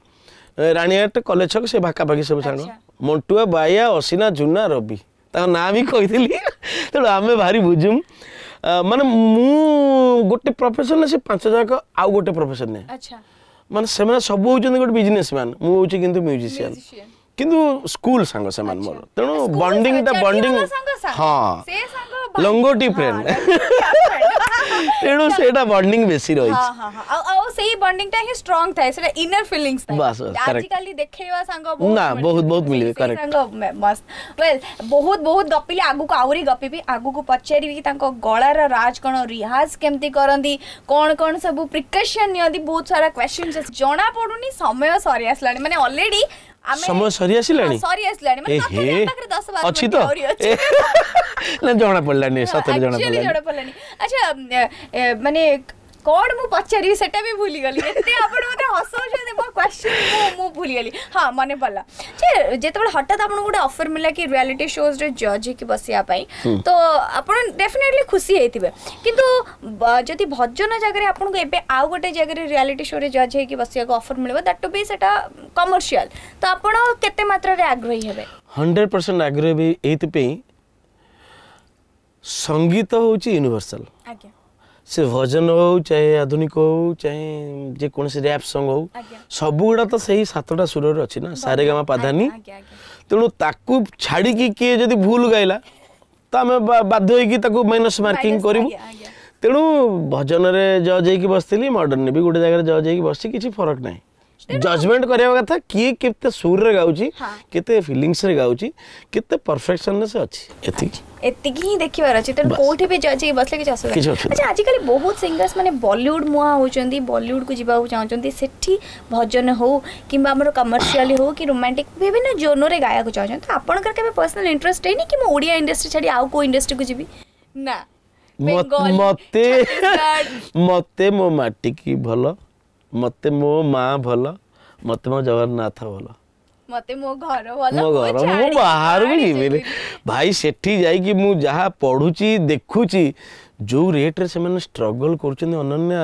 [SPEAKER 2] ରାଣୀହାଟ କଲେଜ ଛକ ସେ ପାଖାପାଖି ସବୁ ସାଙ୍ଗ ମଣ୍ଟୁଆ ବାୟା ଅସିନା ଜୁନା ରବି ତାଙ୍କ ନାଁ ବି କହିଥିଲି ତେଣୁ ଆମେ ଭାରି ବୁଝୁମ ମାନେ ମୁଁ ଗୋଟେ ପ୍ରଫେସନରେ ସେ ପାଞ୍ଚ ଯାକ ଆଉ ଗୋଟେ ପ୍ରଫେସନରେ ମାନେ ସେମାନେ ସବୁ ହେଉଛନ୍ତି ଗୋଟେ ବିଜନେସ୍ ମ୍ୟାନ୍ ମୁଁ ହେଉଛି କିନ୍ତୁ ମ୍ୟୁଜିସିଆନ୍ किंतु स्कूल सांग
[SPEAKER 1] अच्छा।
[SPEAKER 2] हाँ।
[SPEAKER 1] से
[SPEAKER 2] मान
[SPEAKER 1] मोर तेनो बॉन्डिंग
[SPEAKER 2] द
[SPEAKER 1] बॉन्डिंग हां से
[SPEAKER 2] सांग
[SPEAKER 1] लंगोटी
[SPEAKER 2] फ्रेंड
[SPEAKER 1] हाँ, तेनो
[SPEAKER 2] सेटा बॉन्डिंग बेसी रहिस हां
[SPEAKER 1] हां हां आ सही बॉन्डिंग टा ही स्ट्रांग था से इनर फीलिंग्स था बस बस
[SPEAKER 2] करेक्ट आजकल देखेवा
[SPEAKER 1] सांग बहुत ना
[SPEAKER 2] बहुत
[SPEAKER 1] बहुत
[SPEAKER 2] मिली करेक्ट सांग
[SPEAKER 1] मस्त
[SPEAKER 2] वेल
[SPEAKER 1] बहुत बहुत गपिले आगु को आउरी गपि भी आगु को पचेरी भी तांको गळा रा राज कोन रिहाज केमती करंदी कोन कोन सब प्रिकशन नियंदी बहुत सारा क्वेश्चन जस्ट जणा पडुनी समय सरी आसलाने माने ऑलरेडी
[SPEAKER 2] ସମୟ ସରି ଆସିଲାଣି
[SPEAKER 1] ସରି ଆସିଲାଣି ମାନେ ପାଖରେ 10 ବାର
[SPEAKER 2] ଅଛି ତ ନା ଜଣା ପଡିଲାନି ସତରେ ଜଣା ପଡିଲାନି
[SPEAKER 1] ଆଚ୍ଛା ମାନେ କ'ଣ ମୁଁ ପଚାରିବି ସେଟା ବି ଭୁଲିଗଲି ଏତେ ଆପଣ ମୋତେ ହସାଉଛନ୍ତି ମୋ କ୍ୱେଶ୍ଚନ୍ ମୁଁ ମୁଁ ଭୁଲିଗଲି ହଁ ମନେ ପଡ଼ିଲା ଯେ ଯେତେବେଳେ ହଠାତ୍ ଆପଣଙ୍କୁ ଗୋଟେ ଅଫର୍ ମିଳିଲା କି ରିଆଲିଟି ଶୋଜ୍ରେ ଜଜ୍ ହେଇକି ବସିବା ପାଇଁ ତ ଆପଣ ଡେଫିନେଟଲି ଖୁସି ହେଇଥିବେ କିନ୍ତୁ ଯଦି ଭଜନ ଜାଗାରେ ଆପଣଙ୍କୁ ଏବେ ଆଉ ଗୋଟେ ଜାଗାରେ ରିଆଲିଟି ଶୋରେ ଜଜ୍ ହେଇକି ବସିବାକୁ ଅଫର୍ ମିଳିବ ଦ୍ୟାଟ୍ ଟୁ ବି ସେଟା କମର୍ସିଆଲ୍ ତ ଆପଣ କେତେ ମାତ୍ରାରେ ଆଗ୍ରହୀ ହେବେ
[SPEAKER 2] ହଣ୍ଡ୍ରେଡ଼ ପରସେଣ୍ଟ ଆଗ୍ରହୀ ବି ଏଇଥିପାଇଁ ସଙ୍ଗୀତ ହେଉଛି ୟୁନିଭର୍ସାଲ୍
[SPEAKER 1] ଆଜ୍ଞା
[SPEAKER 2] ସେ ଭଜନ ହଉ ଚାହେ ଆଧୁନିକ ହଉ ଚାହେ ଯେକୌଣସି ର୍ୟାପ୍ ସଙ୍ଗ ହଉ ସବୁଗୁଡ଼ା ତ ସେଇ ସାତଟା ସୁରରେ ଅଛି ନା ସାରେଗାମା ପାଧାନୀ ତେଣୁ ତାକୁ ଛାଡ଼ିକି କିଏ ଯଦି ଭୁଲ ଗାଇଲା ତ ଆମେ ବାଧ୍ୟ ହେଇକି ତାକୁ ମାଇନସ୍ ମାର୍କିଂ କରିବୁ ତେଣୁ ଭଜନରେ ଜଜ୍ ହେଇକି ବସିଥିଲି ମଡ଼ର୍ନରେ ବି ଗୋଟେ ଜାଗାରେ ଜଜ୍ ହେଇକି ବସିଛି କିଛି ଫରକ ନାହିଁ जजमेंट କରିବା କଥା କିଏ କେତେ ସୁରରେ ଗାଉଛି କେତେ ଫିଲିଙ୍ଗସରେ ଗାଉଛି କେତେ ପରଫେକ୍ସନରେ ସେ ଅଛି ଏତିକି
[SPEAKER 1] ଏତିକି ହିଁ ଦେଖିବାର ଅଛି ତେଣୁ କୋଉଠି ବି ଜଜ୍ ହେଇକି ବସିଲେ କିଛି ଅସୁବିଧା ଆଚ୍ଛା ଆଜିକାଲି ବହୁତ ସିଙ୍ଗର୍ସ ମାନେ ବଲିଉଡ୍ ମୁହାଁ ହେଉଛନ୍ତି ବଲିଉଡ୍କୁ ଯିବାକୁ ଚାହୁଁଛନ୍ତି ସେଠି ଭଜନ ହଉ କିମ୍ବା ଆମର କମର୍ସିଆଲି ହଉ କି ରୋମାଣ୍ଟିକ୍ ବିଭିନ୍ନ ଜୋନରେ ଗାଇବାକୁ ଚାହୁଁଛନ୍ତି ତ ଆପଣଙ୍କର କେବେ ପର୍ସନାଲ୍ ଇଣ୍ଟରେଷ୍ଟ ହେଇନି କି ମୁଁ ଓଡ଼ିଆ ଇଣ୍ଡଷ୍ଟ୍ରି ଛାଡ଼ି ଆଉ କୋଉ ଇଣ୍ଡଷ୍ଟ୍ରିକୁ ଯିବି ନା
[SPEAKER 2] ମୋତେ ମୋତେ ମୋ ମାଟିକି ଭଲ ମୋତେ ମୋ ମା ଭଲ ମୋତେ ମୋ ଜଗନ୍ନାଥ ଭଲ
[SPEAKER 1] ମୋତେ ମୋ ଘର ଭଲ
[SPEAKER 2] ମୋ ଘର ମୁଁ ବାହାରକୁ ଯିବିନି ଭାଇ ସେଠି ଯାଇକି ମୁଁ ଯାହା ପଢ଼ୁଛି ଦେଖୁଛି ଯେଉଁ ରେଟ୍ରେ ସେମାନେ ଷ୍ଟ୍ରଗଲ୍ କରୁଛନ୍ତି ଅନନ୍ୟା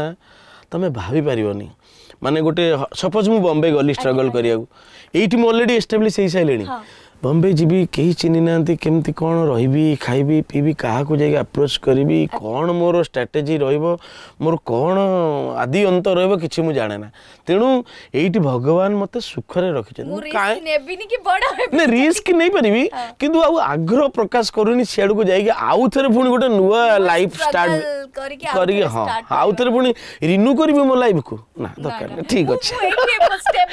[SPEAKER 2] ତମେ ଭାବିପାରିବନି ମାନେ ଗୋଟେ ସପୋଜ୍ ମୁଁ ବମ୍ବେ ଗଲି ଷ୍ଟ୍ରଗଲ୍ କରିବାକୁ ଏଇଠି ମୁଁ ଅଲରେଡ଼ି ଏଷ୍ଟାବ୍ଲିଶ୍ ହେଇସାରିଲିଣି ବମ୍ବେ ଯିବି କେହି ଚିହ୍ନି ନାହାନ୍ତି କେମିତି କ'ଣ ରହିବି ଖାଇବି ପିଇବି କାହାକୁ ଯାଇକି ଆପ୍ରୋଚ୍ କରିବି କ'ଣ ମୋର ଷ୍ଟ୍ରାଟେଜି ରହିବ ମୋର କ'ଣ ଆଦି ଅନ୍ତ ରହିବ କିଛି ମୁଁ ଜାଣେ ନା ତେଣୁ ଏଇଠି ଭଗବାନ ମୋତେ ସୁଖରେ ରଖିଛନ୍ତି ରିସ୍କ ନେଇପାରିବି କିନ୍ତୁ ଆଉ ଆଗ୍ରହ ପ୍ରକାଶ କରୁନି ସିଆଡ଼କୁ ଯାଇକି ଆଉ ଥରେ ପୁଣି ଗୋଟେ ନୂଆ ଲାଇଫ୍ ଷ୍ଟାର୍ଟ
[SPEAKER 1] କରିକି
[SPEAKER 2] ହଁ ଆଉ ଥରେ ପୁଣି ରିନ୍ୟୁ କରିବି ମୋ ଲାଇଫ୍କୁ ନା ଦରକାର ଠିକ୍ ଅଛି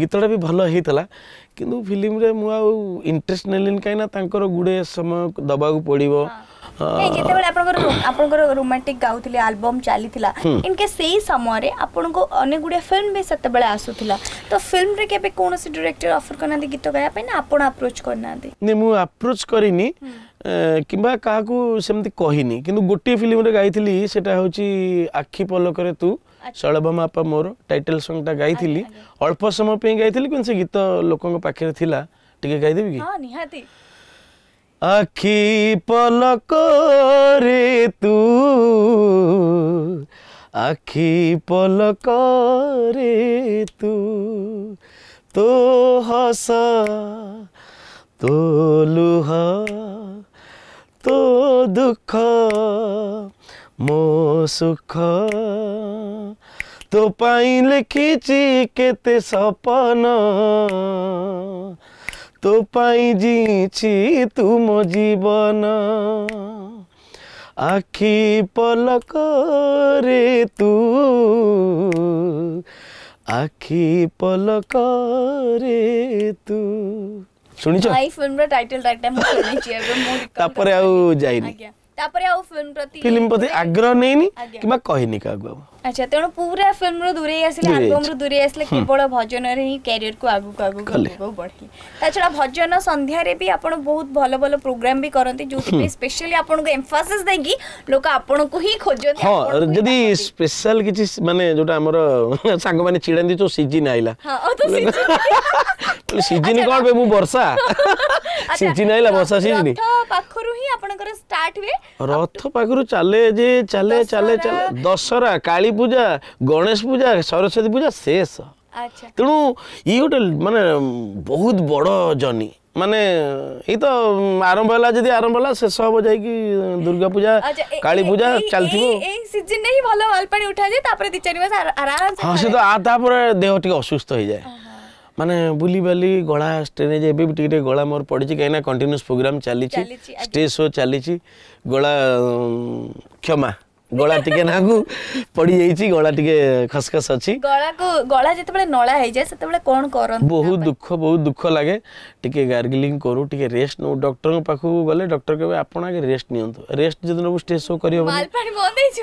[SPEAKER 2] ଗୀତଟା ବି ଭଲ ହେଇଥିଲା କିନ୍ତୁ ଫିଲ୍ମରେ ମୁଁ ଆଉ ଇଣ୍ଟରେଷ୍ଟ ନେଲିନି କାହିଁକିନା ତାଙ୍କର ଗୁଡ଼େ ସମୟ ଦେବାକୁ ପଡ଼ିବ
[SPEAKER 1] ଯେତେବେଳେ ଆପଣଙ୍କର ଆପଣଙ୍କର ରୋମାଣ୍ଟିକ ଗାଉଥିଲେ ଆଲବମ୍ ଚାଲିଥିଲା ଇନକେସ୍ ସେଇ ସମୟରେ ଆପଣଙ୍କୁ ଅନେକ ଗୁଡ଼ିଏ ଫିଲ୍ମ ବି ସେତେବେଳେ ଆସୁଥିଲା ତ ଫିଲ୍ମରେ କେବେ କୌଣସି ଡିରେକ୍ଟର ଅଫର କରିନାହାନ୍ତି ଗୀତ ଗାଇବା ପାଇଁ ନା ଆପଣ ଆପ୍ରୋଚ୍ କରିନାହାନ୍ତି
[SPEAKER 2] ନାଇଁ ମୁଁ ଆପ୍ରୋଚ୍ କରିନି କିମ୍ବା କାହାକୁ ସେମିତି କହିନି କିନ୍ତୁ ଗୋଟିଏ ଫିଲ୍ମରେ ଗାଇଥିଲି ସେଟା ହେଉଛି ଆଖି ପଲକରେ ତୁ ଶୈଳଭାମାପା ମୋର ଟାଇଟେଲ ସଙ୍ଗଟା ଗାଇଥିଲି ଅଳ୍ପ ସମୟ ପାଇଁ ଗାଇଥିଲି କିନ୍ତୁ ସେ ଗୀତ ଲୋକଙ୍କ ପାଖରେ ଥିଲା ଟିକେ ଗାଇଦେବି କି
[SPEAKER 1] ନିହାତି
[SPEAKER 2] ଆଖି ପଲକରେ ତୁ ଆଖି ପଲକରେ ତୁ ତୋ ହସ ତୋ ଲୁହ ତୋ ଦୁଃଖ मो सुख तो लिखी के सपन
[SPEAKER 1] तो जी तुम जीवन आखि पल रे तू आखि
[SPEAKER 2] पलक रे तू
[SPEAKER 1] शुणी फिल्म टाइटल टाइटल तापर
[SPEAKER 2] आउ जाइनी তারপরে আও
[SPEAKER 1] ফিল্ম
[SPEAKER 2] প্রতি ফিল্ম প্রতি আগ্রহ
[SPEAKER 1] নেইনি কিবা কহিনি কাকু বাবু আচ্ছা
[SPEAKER 2] তেণু
[SPEAKER 1] পুরা ফিল্ম রু দূরে আসলে অ্যালবম রু দূরে আসলে
[SPEAKER 2] কেবল
[SPEAKER 1] ভজন রে হি ক্যারিয়ার কো আগু কো আগু কো বড়লি তাছাড়া ভজন সন্ধ্যা রে বি আপন বহুত ভালো ভালো প্রোগ্রাম বি করন্তি যোটি
[SPEAKER 2] পে
[SPEAKER 1] স্পেশালি আপন
[SPEAKER 2] কো
[SPEAKER 1] এমফাসিস
[SPEAKER 2] দেকি লোক আপন কো হি খোজন্তি হ্যাঁ যদি স্পেশাল কিছু
[SPEAKER 1] মানে যেটা আমার সাঙ্গ
[SPEAKER 2] মানে চিড়ান্তি তো সিজন আইলা হ্যাঁ তো সিজন সিজন
[SPEAKER 1] কোন বে মু বর্ষা সিজন আইলা
[SPEAKER 2] বর্ষা সিজন পাখরু হি আপনকৰ স্টার্ট
[SPEAKER 1] হুয়ে
[SPEAKER 2] রথ পাখরু চালে যে চালে চালে চালে দশহরা কালী
[SPEAKER 1] পূজা
[SPEAKER 2] গণেশ পূজা সরস্বতী পূজা শেষ তেণু ইয়ে গোটে মানে বহুত বড় জনি মানে এই তো আরম্ভ হলা যদি আরম্ভ হলা
[SPEAKER 1] শেষ হব
[SPEAKER 2] যাইকি
[SPEAKER 1] দুর্গা
[SPEAKER 2] পূজা
[SPEAKER 1] কালী
[SPEAKER 2] পূজা
[SPEAKER 1] চালথিব এই সিজন নেই ভালো মালপানি উঠা যায় তারপরে দি চারি মাস আরাম হ্যাঁ
[SPEAKER 2] সে তো আ তারপরে দেহ টিকে অসুস্থ হয়ে যায় ମାନେ ବୁଲିବାଲି ଗଳା ଷ୍ଟେଜ୍ ଏବେ ବି ଟିକେ ଟିକେ ଗଳା ମୋର ପଡ଼ିଛି କାହିଁକିନା କଣ୍ଟିନ୍ୟୁସ୍ ପ୍ରୋଗ୍ରାମ୍ ଚାଲିଛି ଷ୍ଟେଜ୍ ଶୋ ଚାଲିଛି ଗଳା କ୍ଷମା ଗଳା ଟିକେ ନାକୁ ପଡ଼ିଯାଇଛି ଗଳା ଟିକେ ଖସଖସ ଅଛି
[SPEAKER 1] ଗଳାକୁ ଗଳା ଯେତେବେଳେ ନଳା ହେଇଯାଏ ସେତେବେଳେ କ'ଣ କରନ୍ତି
[SPEAKER 2] ବହୁତ ଦୁଃଖ ବହୁତ ଦୁଃଖ ଲାଗେ ଟିକେ ଗାର୍ଗିଲିଂ କରୁ ଟିକେ ରେଷ୍ଟ ନେଉ ଡକ୍ଟରଙ୍କ ପାଖକୁ ଗଲେ ଡକ୍ଟର କହିବେ ଆପଣ ଆଗେ ରେଷ୍ଟ ନିଅନ୍ତୁ ରେଷ୍ଟ ଯଦି ନେବୁ ଷ୍ଟେଜ୍ ଶୋ
[SPEAKER 1] କରିହେବ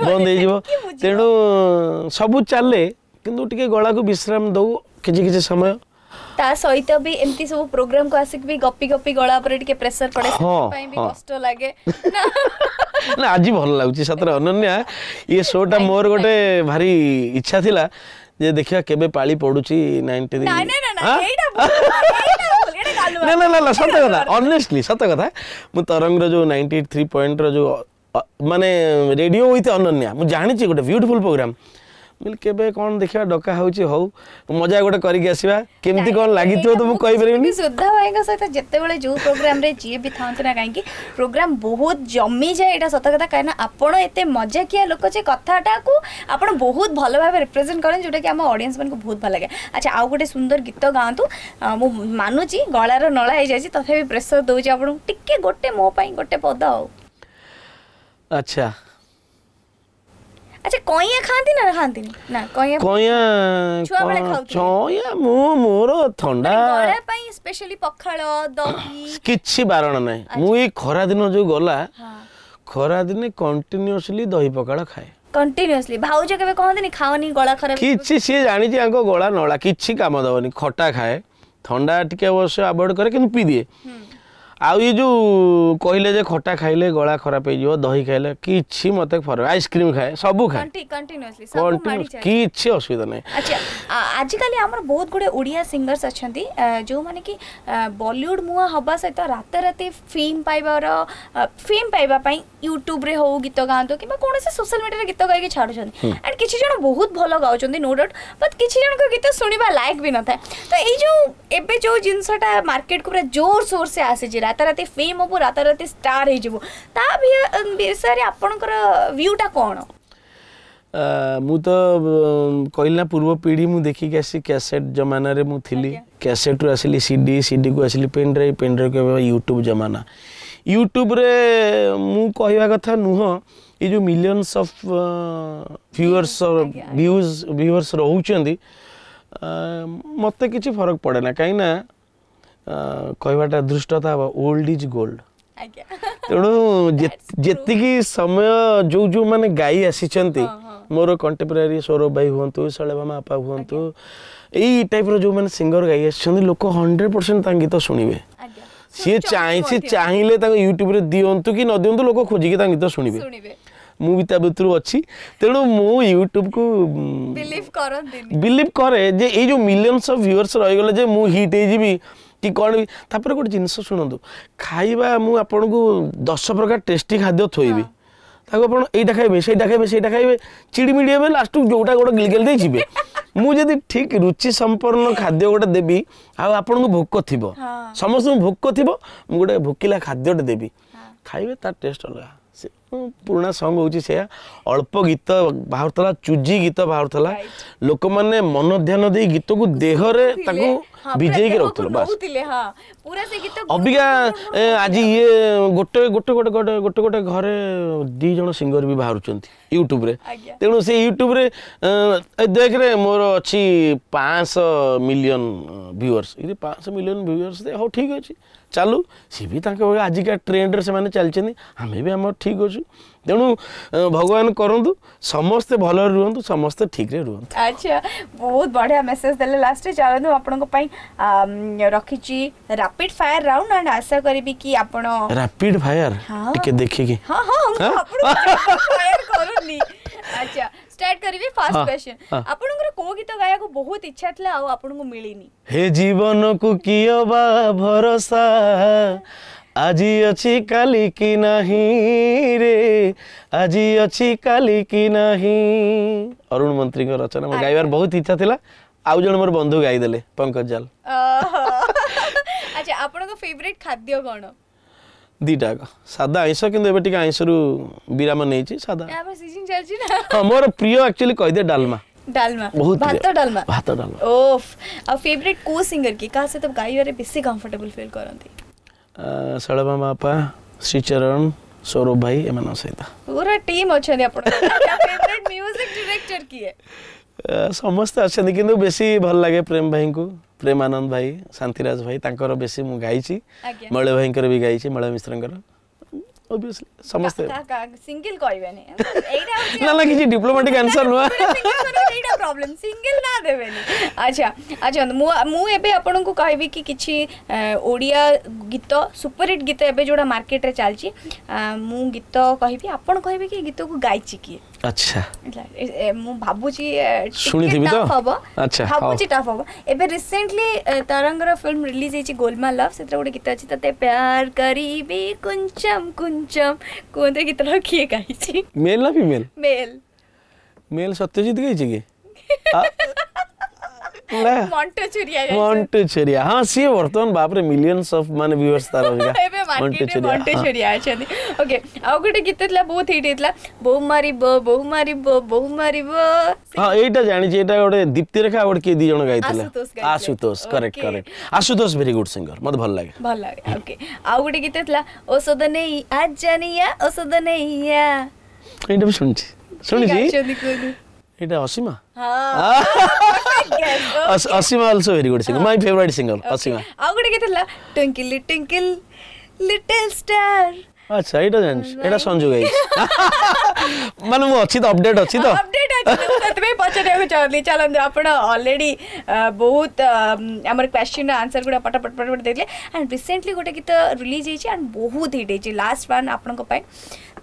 [SPEAKER 1] ବନ୍ଦ ହେଇଯିବ
[SPEAKER 2] ତେଣୁ ସବୁ ଚାଲେ କିନ୍ତୁ ଟିକେ ଗଳାକୁ ବିଶ୍ରାମ ଦେଉ କିଛି କିଛି ସମୟ
[SPEAKER 1] ता सहित भी एमती सब प्रोग्राम को
[SPEAKER 2] आसिक
[SPEAKER 1] भी गप्पी
[SPEAKER 2] गप्पी
[SPEAKER 1] गळा पर टिके
[SPEAKER 2] प्रेशर पड़े हां भी कष्ट लागे ना आज ही भल लागु सतरे अनन्या ये शोटा मोर गोटे भारी इच्छा
[SPEAKER 1] थिला जे देखिया केबे पाळी पडु 90 ना ना ना
[SPEAKER 2] एटा ना ना ना ना
[SPEAKER 1] सत
[SPEAKER 2] कथा
[SPEAKER 1] ऑनेस्टली
[SPEAKER 2] सत कथा मु तरंग रो जो 93 पॉइंट रो जो माने रेडियो होइते अनन्या मु जानि छी गोटे ब्यूटीफुल प्रोग्राम କହିଲି କେବେ କ'ଣ ଦେଖିବା ଡକା ହେଉଛି ହଉ ମଜା ଗୋଟେ କରିକି ଆସିବା କେମିତି କ'ଣ ଲାଗିଥିବ ତ ମୁଁ କହିପାରିବିନି
[SPEAKER 1] ସୁଧା ଭାଇଙ୍କ ସହିତ ଯେତେବେଳେ ଯେଉଁ ପ୍ରୋଗ୍ରାମରେ ଯିଏ ବି ଥାଆନ୍ତି ନା କାହିଁକି ପ୍ରୋଗ୍ରାମ ବହୁତ ଜମିଯାଏ ଏଇଟା ସତ କଥା କାହିଁକିନା ଆପଣ ଏତେ ମଜାକିଆ ଲୋକ ଯେ କଥାଟାକୁ ଆପଣ ବହୁତ ଭଲ ଭାବେ ରିପ୍ରେଜେଣ୍ଟ କରନ୍ତି ଯେଉଁଟାକି ଆମ ଅଡ଼ିଏନ୍ସ ମାନଙ୍କୁ ବହୁତ ଭଲ ଲାଗେ ଆଚ୍ଛା ଆଉ ଗୋଟେ ସୁନ୍ଦର ଗୀତ ଗାଆନ୍ତୁ ମୁଁ ମାନୁଛି ଗଳାର ନଳା ହେଇଯାଇଛି ତଥାପି ପ୍ରେସର ଦେଉଛି ଆପଣଙ୍କୁ ଟିକେ ଗୋଟେ ମୋ ପାଇଁ ଗୋଟେ ପଦ ଆଉ
[SPEAKER 2] ଆଚ୍ଛା
[SPEAKER 1] ଆଚ୍ଛା କଇଁଆ ଖାଆନ୍ତି ନା ଖାଆନ୍ତିନି ନା କଇଁଆ
[SPEAKER 2] କଇଁଆ
[SPEAKER 1] ଛୁଆବେଳେ ଖାଉଥିଲେ
[SPEAKER 2] କଇଁଆ ମୁଁ ମୋର ଥଣ୍ଡା
[SPEAKER 1] ଗଳା ପାଇଁ ସ୍ପେଶିଆଲି ପଖାଳ ଦହି
[SPEAKER 2] କିଛି ବାରଣ ନାହିଁ ମୁଁ ଏଇ ଖରା ଦିନ ଯୋଉ ଗଲା ଖରା ଦିନେ କଣ୍ଟିନ୍ୟୁଅସଲି ଦହି ପଖାଳ ଖାଏ
[SPEAKER 1] କଣ୍ଟିନ୍ୟୁଅସଲି ଭାଉଜ କେବେ କହନ୍ତିନି ଖାଅନି ଗଳା ଖରାପ
[SPEAKER 2] କିଛି ସିଏ ଜାଣିଛି ଆଙ୍କ ଗଳା ନଳା କିଛି କାମ ଦେବନି ଖଟା ଖାଏ ଥଣ୍ଡା ଟିକେ ଅବଶ୍ୟ ଆଭଏଡ୍ କରେ କିନ୍ତୁ ପିଇ ଦିଏ आउ ये जो कहले खटा खाइले गला खराब हो दही खाइले कि मत फर आइसक्रीम खाए सब
[SPEAKER 1] खाए कंटिन्यूसली असुविधा ना
[SPEAKER 2] आज
[SPEAKER 1] कल
[SPEAKER 2] बहुत गुडे ओडिया
[SPEAKER 1] सिंगर्स अच्छा जो मैंने कि बॉलीवुड मुआ हवा सहित तो रात रात फेम पाइबार फेम पाइबापी यूट्यूब हो गीत गात कि कौन से सोशल मीडिया गीत गाइक छाड़ एंड किसी जन बहुत भल गाँव नो डाउट बट किसी जन गीत शुणा लायक भी न था तो ये जो एवं जो जिनसा मार्केट को पूरा जोर सोर से आसीच रातारा फेम हम रातारा स्टार हो विषय आपणटा कौन मुझे कहना पूर्व पीढ़ी मुझे देखिक
[SPEAKER 2] आस कैसेट जमानी मुझे कैसेट रू आसली सी डी सी डी को आसली पेन ड्राइव
[SPEAKER 1] पेन
[SPEAKER 2] ड्राइव को यूट्यूब जमाना यूट्यूब्रे मुह कथा नुह ये जो millions of viewers views viewers रोच मत कि फरक पड़े ना कहीं कहवाटा
[SPEAKER 1] दृष्टता ओल्ड
[SPEAKER 2] इज गोल्ड तेणु जी समय जो जो मैंने गाई आसी मोर कंटेम्पोरि सौरभ भाई हूँ शैलभा महापा
[SPEAKER 1] हूँ
[SPEAKER 2] यही टाइप रो मैंने सिंगर गाई आसी लोक हंड्रेड
[SPEAKER 1] परसेंट गीत
[SPEAKER 2] शुणे सी चाहे चाहिए यूट्यूब दिवत कि न दिंतु लोक खोजिक गीत शुणे अच्छी तेणु मो यूट्यूब को बिलिव कर
[SPEAKER 1] बिलिव
[SPEAKER 2] कैसे मिलियन्स अफ भ्यूअर्स रहीगले हिट हो କି କ'ଣ ବି ତାପରେ ଗୋଟେ ଜିନିଷ ଶୁଣନ୍ତୁ ଖାଇବା ମୁଁ ଆପଣଙ୍କୁ ଦଶ ପ୍ରକାର ଟେଷ୍ଟି ଖାଦ୍ୟ ଥୋଇବି ତାକୁ ଆପଣ ଏଇଟା ଖାଇବେ ସେଇଟା ଖାଇବେ ସେଇଟା ଖାଇବେ ଚିଡ଼ିମିଡ଼ି ହେବେ ଲାଷ୍ଟକୁ ଯେଉଁଟା ଗୋଟେ ଗିଲଗେଲି ଦେଇ ଯିବେ ମୁଁ ଯଦି ଠିକ୍ ରୁଚି ସମ୍ପନ୍ନ ଖାଦ୍ୟ ଗୋଟେ ଦେବି ଆଉ ଆପଣଙ୍କୁ ଭୋକ ଥିବ ସମସ୍ତଙ୍କୁ ଭୋକ ଥିବ ମୁଁ ଗୋଟେ ଭୋକିଲା ଖାଦ୍ୟଟେ ଦେବି ଖାଇବେ ତା ଟେଷ୍ଟ ଅଲଗା पुरान सॉन्ग हो सय
[SPEAKER 1] अल्प
[SPEAKER 2] गीत बाह्र चुजि गीत बाह्र लोक मन ढान गीतको देहले त भिजक अबिका आज इए गए गए घर दुईजना सिङ्गर बाह्र युट्युब तेणु सुट्युब्रे देखे म पाँच मिलियन भ्युवर्स पाँच मिलियन हो ठीक है अहिले चलो सी भी तक आजिका ट्रेड
[SPEAKER 1] से चलते आम भी आम ठीक अच्छे तेणु भगवान करूँ समस्ते भल रुत समस्ते ठीक रे रुत अच्छा बहुत बढ़िया
[SPEAKER 2] मेसेज दे
[SPEAKER 1] लास्ट
[SPEAKER 2] चलो आप
[SPEAKER 1] रखी रैपिड फायर
[SPEAKER 2] राउंड
[SPEAKER 1] एंड आशा करी देखिए ଷ୍ଟାର୍ଟ କରିବି ଫାର୍ଷ୍ଟ କ୍ୱେଶ୍ଚନ୍ ଆପଣଙ୍କର କୋଉ ଗୀତ ଗାଇବାକୁ ବହୁତ ଇଚ୍ଛା ଥିଲା ଆଉ ଆପଣଙ୍କୁ ମିଳିନି
[SPEAKER 2] ହେ ଜୀବନକୁ କିଏ ବା ଭରସା আজি অছি কালি কি নাহি রে আজি অছি কালি কি নাহি অরুণ মন্ত্রীଙ୍କ রচনা মোর গাইবার বহুত ইচ্ছা থিলা আউ জন মোর বন্ধু
[SPEAKER 1] গাই দেলে পঙ্কজ জাল আচ্ছা আপনার
[SPEAKER 2] ফেভারিট খাদ্য কোন দুইটা যাক সাদা আইঁষ কিন্তু এবার টিকে আইঁষরু
[SPEAKER 1] বিরাম নেইছি সাদা সিজন
[SPEAKER 2] চলছি না হ্যাঁ মোর डालमा बहुत
[SPEAKER 1] भात
[SPEAKER 2] डालमा
[SPEAKER 1] भात
[SPEAKER 2] डालमा
[SPEAKER 1] ओफ
[SPEAKER 2] अब फेवरेट
[SPEAKER 1] को सिंगर की का से तब गाइबारे बेसी कंफर्टेबल फील करंती सड़बा बापा
[SPEAKER 2] श्री चरण सौरभ भाई एमन सहित पूरा
[SPEAKER 1] टीम अछन आपण फेवरेट म्यूजिक डायरेक्टर की है
[SPEAKER 2] समस्त अछन किंतु बेसी भल लागे प्रेम भाई को ପ୍ରେମାନନ୍ଦ ଭାଇ ଶାନ୍ତିରାଜ ଭାଇ ତାଙ୍କର ବେଶୀ ମୁଁ ଗାଇଛି ମଳୟ ଭାଇଙ୍କର ବି ଗାଇଛି ମଳୟ ମିଶ୍ରଙ୍କର obviously ସମସ୍ତେ
[SPEAKER 1] ସିଙ୍ଗଲ କହିବେନି ଏଇଟା
[SPEAKER 2] ନା ନା କିଛି ଡିପ୍ଲୋମାଟିକ ଆନ୍ସର ନୁଆ
[SPEAKER 1] ଏଇଟା ପ୍ରୋବ୍ଲେମ ସିଙ୍ଗଲ ନା ଦେବେନି ଆଚ୍ଛା ଆଚ୍ଛା ମୁଁ ମୁଁ ଏବେ ଆପଣଙ୍କୁ କହିବି କି କିଛି ଓଡ଼ିଆ ଗୀତ ସୁପରହିଟ୍ ଗୀତ ଏବେ ଯୋଉଟା ମାର୍କେଟରେ ଚାଲିଛି ମୁଁ ଗୀତ କହିବି ଆପଣ କହିବେ କି ଗୀତକୁ ଗାଇଛି କିଏ আচ্ছা ମୁଁ ଭାବୁଛି
[SPEAKER 2] ଶୁଣିଥିବି ତ ଆଚ୍ଛା
[SPEAKER 1] ଭାବୁଛି ଟଫ୍ ହବ ଏବେ ରିସେଣ୍ଟଲି ତରଙ୍ଗର ଫିଲ୍ମ ରିଲିଜ୍ ହେଇଛି ଗୋଲମା ଲଭ୍ ସେଥିରେ ଗୋଟେ ଗୀତ ଅଛି ତତେ ପ୍ୟାର କରିବି କୁଞ୍ଚମ କୁଞ୍ଚମ କୁହନ୍ତୁ ଗୀତର କିଏ ଗାଇଛି
[SPEAKER 2] ମେଲ୍ ନା ଫିମେଲ୍
[SPEAKER 1] ମେଲ୍
[SPEAKER 2] ମେଲ୍ ସତ୍ୟଜିତ ଗାଇଛି କି
[SPEAKER 1] ମଣ୍ଟୁ ଚୁରିଆ
[SPEAKER 2] ମଣ୍ଟୁ ଚୁରିଆ ହଁ ସିଏ ବର୍ତ୍ତମାନ ବାପରେ ମିଲିୟନ୍ସ ଅଫ୍ ମାନେ ଭିଉଅର୍ସ ତାର ଅବିକା
[SPEAKER 1] ମାର୍କେଟରେ ଘଣ୍ଟେଶ୍ୱରୀ ଅଛନ୍ତି ଓକେ ଆଉ ଗୋଟେ ଗୀତ ଥିଲା ବହୁତ ହିଟ୍ ହେଇଥିଲା ବୋଉ ମାରିବ ବୋଉ ମାରିବ ବୋଉ ମାରିବ
[SPEAKER 2] ହଁ ଏଇଟା ଜାଣିଛି ଏଇଟା ଗୋଟେ ଦୀପ୍ତି ରେଖା ଗୋଟେ କିଏ ଦି ଜଣ ଗାଇଥିଲେ
[SPEAKER 1] Ashutosh
[SPEAKER 2] correct correct Ashutosh very good singer ମତେ ଭଲ ଲାଗେ
[SPEAKER 1] ଭଲ ଲାଗେ ଓକେ ଆଉ ଗୋଟେ ଗୀତ ଥିଲା ଔଷଧ ନେଇ ଆଜାନିଆ ଔଷଧ ନେଇଆ
[SPEAKER 2] ଏଇଟା ବି ଶୁଣିଛି ଶୁଣିଛି এটা Asima Asima also very good singer my favourite
[SPEAKER 1] singer
[SPEAKER 2] Asima
[SPEAKER 1] আউ গটে গীত হলা টুঙ্কিল টুঙ্কিল लिटिल स्टार
[SPEAKER 2] अच्छा ही डजंट एटा संजू गाइस माने मु अछि त अपडेट अछि त
[SPEAKER 1] अपडेट अछि ततबे पछरे हो चाहली चलन आपण ऑलरेडी बहुत हमर क्वेश्चन आंसर गुडा पटापट पटापट देले एंड रिसेंटली गोटे गीत रिलीज हेछि एंड बहुत हिट हेछि लास्ट वन आपण को पाए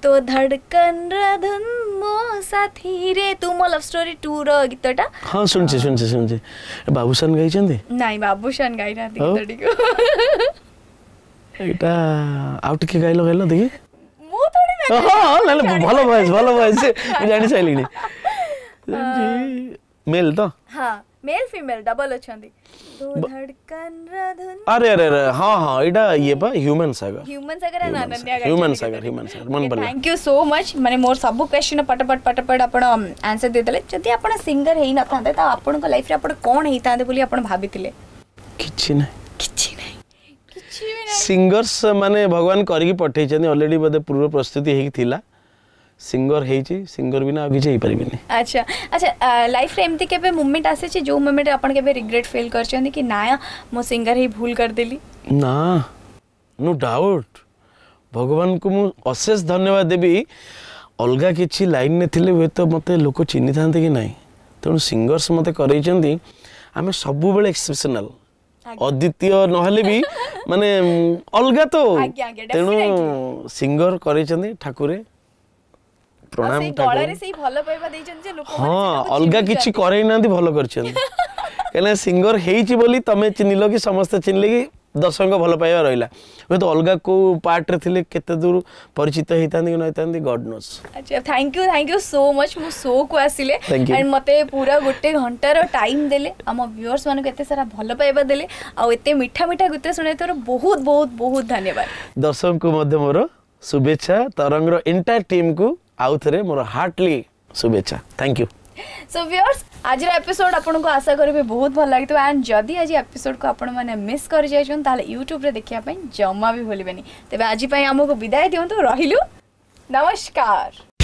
[SPEAKER 1] तो धड़कन रधन मो साथी रे तुम लव स्टोरी 2
[SPEAKER 2] रो गीतटा हां सुनछि सुनछि सुनछि बाबूशान
[SPEAKER 1] गाइछन्ती नाही बाबूशान
[SPEAKER 2] गाइनाती
[SPEAKER 1] गीतटी
[SPEAKER 2] ଏଇଟା ଆଉ ଟିକେ ଗାଇଲ ଗାଇଲ ଦେଖି ଭଲ ଭଏସ୍ ଭଲ ଭଏସ୍ ମୁଁ ଜାଣି ସାରିଲିଣି ମେଲ୍ ତ मेल फीमेल डबल अछंदी दो धड़कन
[SPEAKER 1] रधुन अरे अरे
[SPEAKER 2] अरे
[SPEAKER 1] हां
[SPEAKER 2] हां एटा ये बा ह्यूमन सागर ह्यूमन
[SPEAKER 1] सागर ना अनन्या ह्यूमन सागर ह्यूमन सागर मन बल थैंक यू सो मच माने मोर सब क्वेश्चन पटपट पटपट आपण आंसर दे देले जदी आपण सिंगर
[SPEAKER 2] हेई नथाते
[SPEAKER 1] त आपण को लाइफ रे
[SPEAKER 2] आपण कोन हेई ताते बोली आपण भाबी थिले किछि नै सिंगर्स मैंने भगवान करलरेडी बोध पूर्व प्रस्तुति होता
[SPEAKER 1] सिंगर सिंगर बिना अच्छा अच्छा लाइफ मोमेंट जो मोमेंट अपन रिग्रेट फील कर कि सिंगर ही भूल कर देली ना नो
[SPEAKER 2] डाउट भगवान को मु अशेष धन्यवाद देवी अलग किसी लाइन ने थी हुए तो मत लोक चिन्ह था कि ना तेणु सिंगर्स मत कर सब
[SPEAKER 1] एक्सेपनाल
[SPEAKER 2] অদ্বিতীয় নহলে ବି ମାନେ ଅଲଗା ତ ତେଣୁ ସିଙ୍ଗର କରିଛନ୍ତି ଠାକୁରେ ପ୍ରଣାମ ହଁ ଅଲଗା କିଛି କରେଇ ନାହାନ୍ତି ଭଲ କରିଛନ୍ତି କାହିଁକିନା ସିଙ୍ଗର ହେଇଛି ବୋଲି ତମେ ଚିହ୍ନିଲ କି ସମସ୍ତେ ଚିହ୍ନିଲେ କି ଦର୍ଶକଙ୍କ ଭଲ ପାଇବା ରହିଲା ହୁଏତ ଅଲଗା କେଉଁ ପାର୍ଟରେ ଥିଲେ କେତେ ଦୂର ପରିଚିତ ହେଇଥାନ୍ତି କି ନହେଇଥାନ୍ତି ଗଡ୍ ନୋସ୍
[SPEAKER 1] ଆଚ୍ଛା thank you thank you so much ମୋ ଶୋକୁ ଆସିଲେ ଆଣ୍ଡ ମୋତେ ପୁରା ଗୋଟେ ଘଣ୍ଟାର ଟାଇମ୍ ଦେଲେ ଆମ ଭିଉଅର୍ସ ମାନଙ୍କୁ ଏତେ ସାରା ଭଲ ପାଇବା ଦେଲେ ଆଉ ଏତେ ମିଠା ମିଠା ଗୀତ ଶୁଣାଇଥିବାରୁ ବହୁତ ବହୁତ ବହୁତ ଧନ୍ୟବାଦ
[SPEAKER 2] ଦର୍ଶକଙ୍କୁ ମଧ୍ୟ ମୋର ଶୁଭେଚ୍ଛା ତରଙ୍ଗର ଏଣ୍ଟାୟାର ଟିମ୍କୁ ଆଉ ଥରେ ମୋର ହାର୍ଟଲି ଶୁଭେଚ୍ଛା ଥ୍ୟାଙ୍କ ୟୁ
[SPEAKER 1] ସୋ ଭିଉଅର୍ସ আজির এপিসোড আপনার আশা করবে বহুত ভাল লাগি আন্ড যদি আজ এপিসোড কু আপনার মানে মিস করে যাই তাহলে ইউট্যুব্রে দেখা জমা বি ভুলবেনি তবে আজ আমি বিদায় দিও রহলু নমস্কার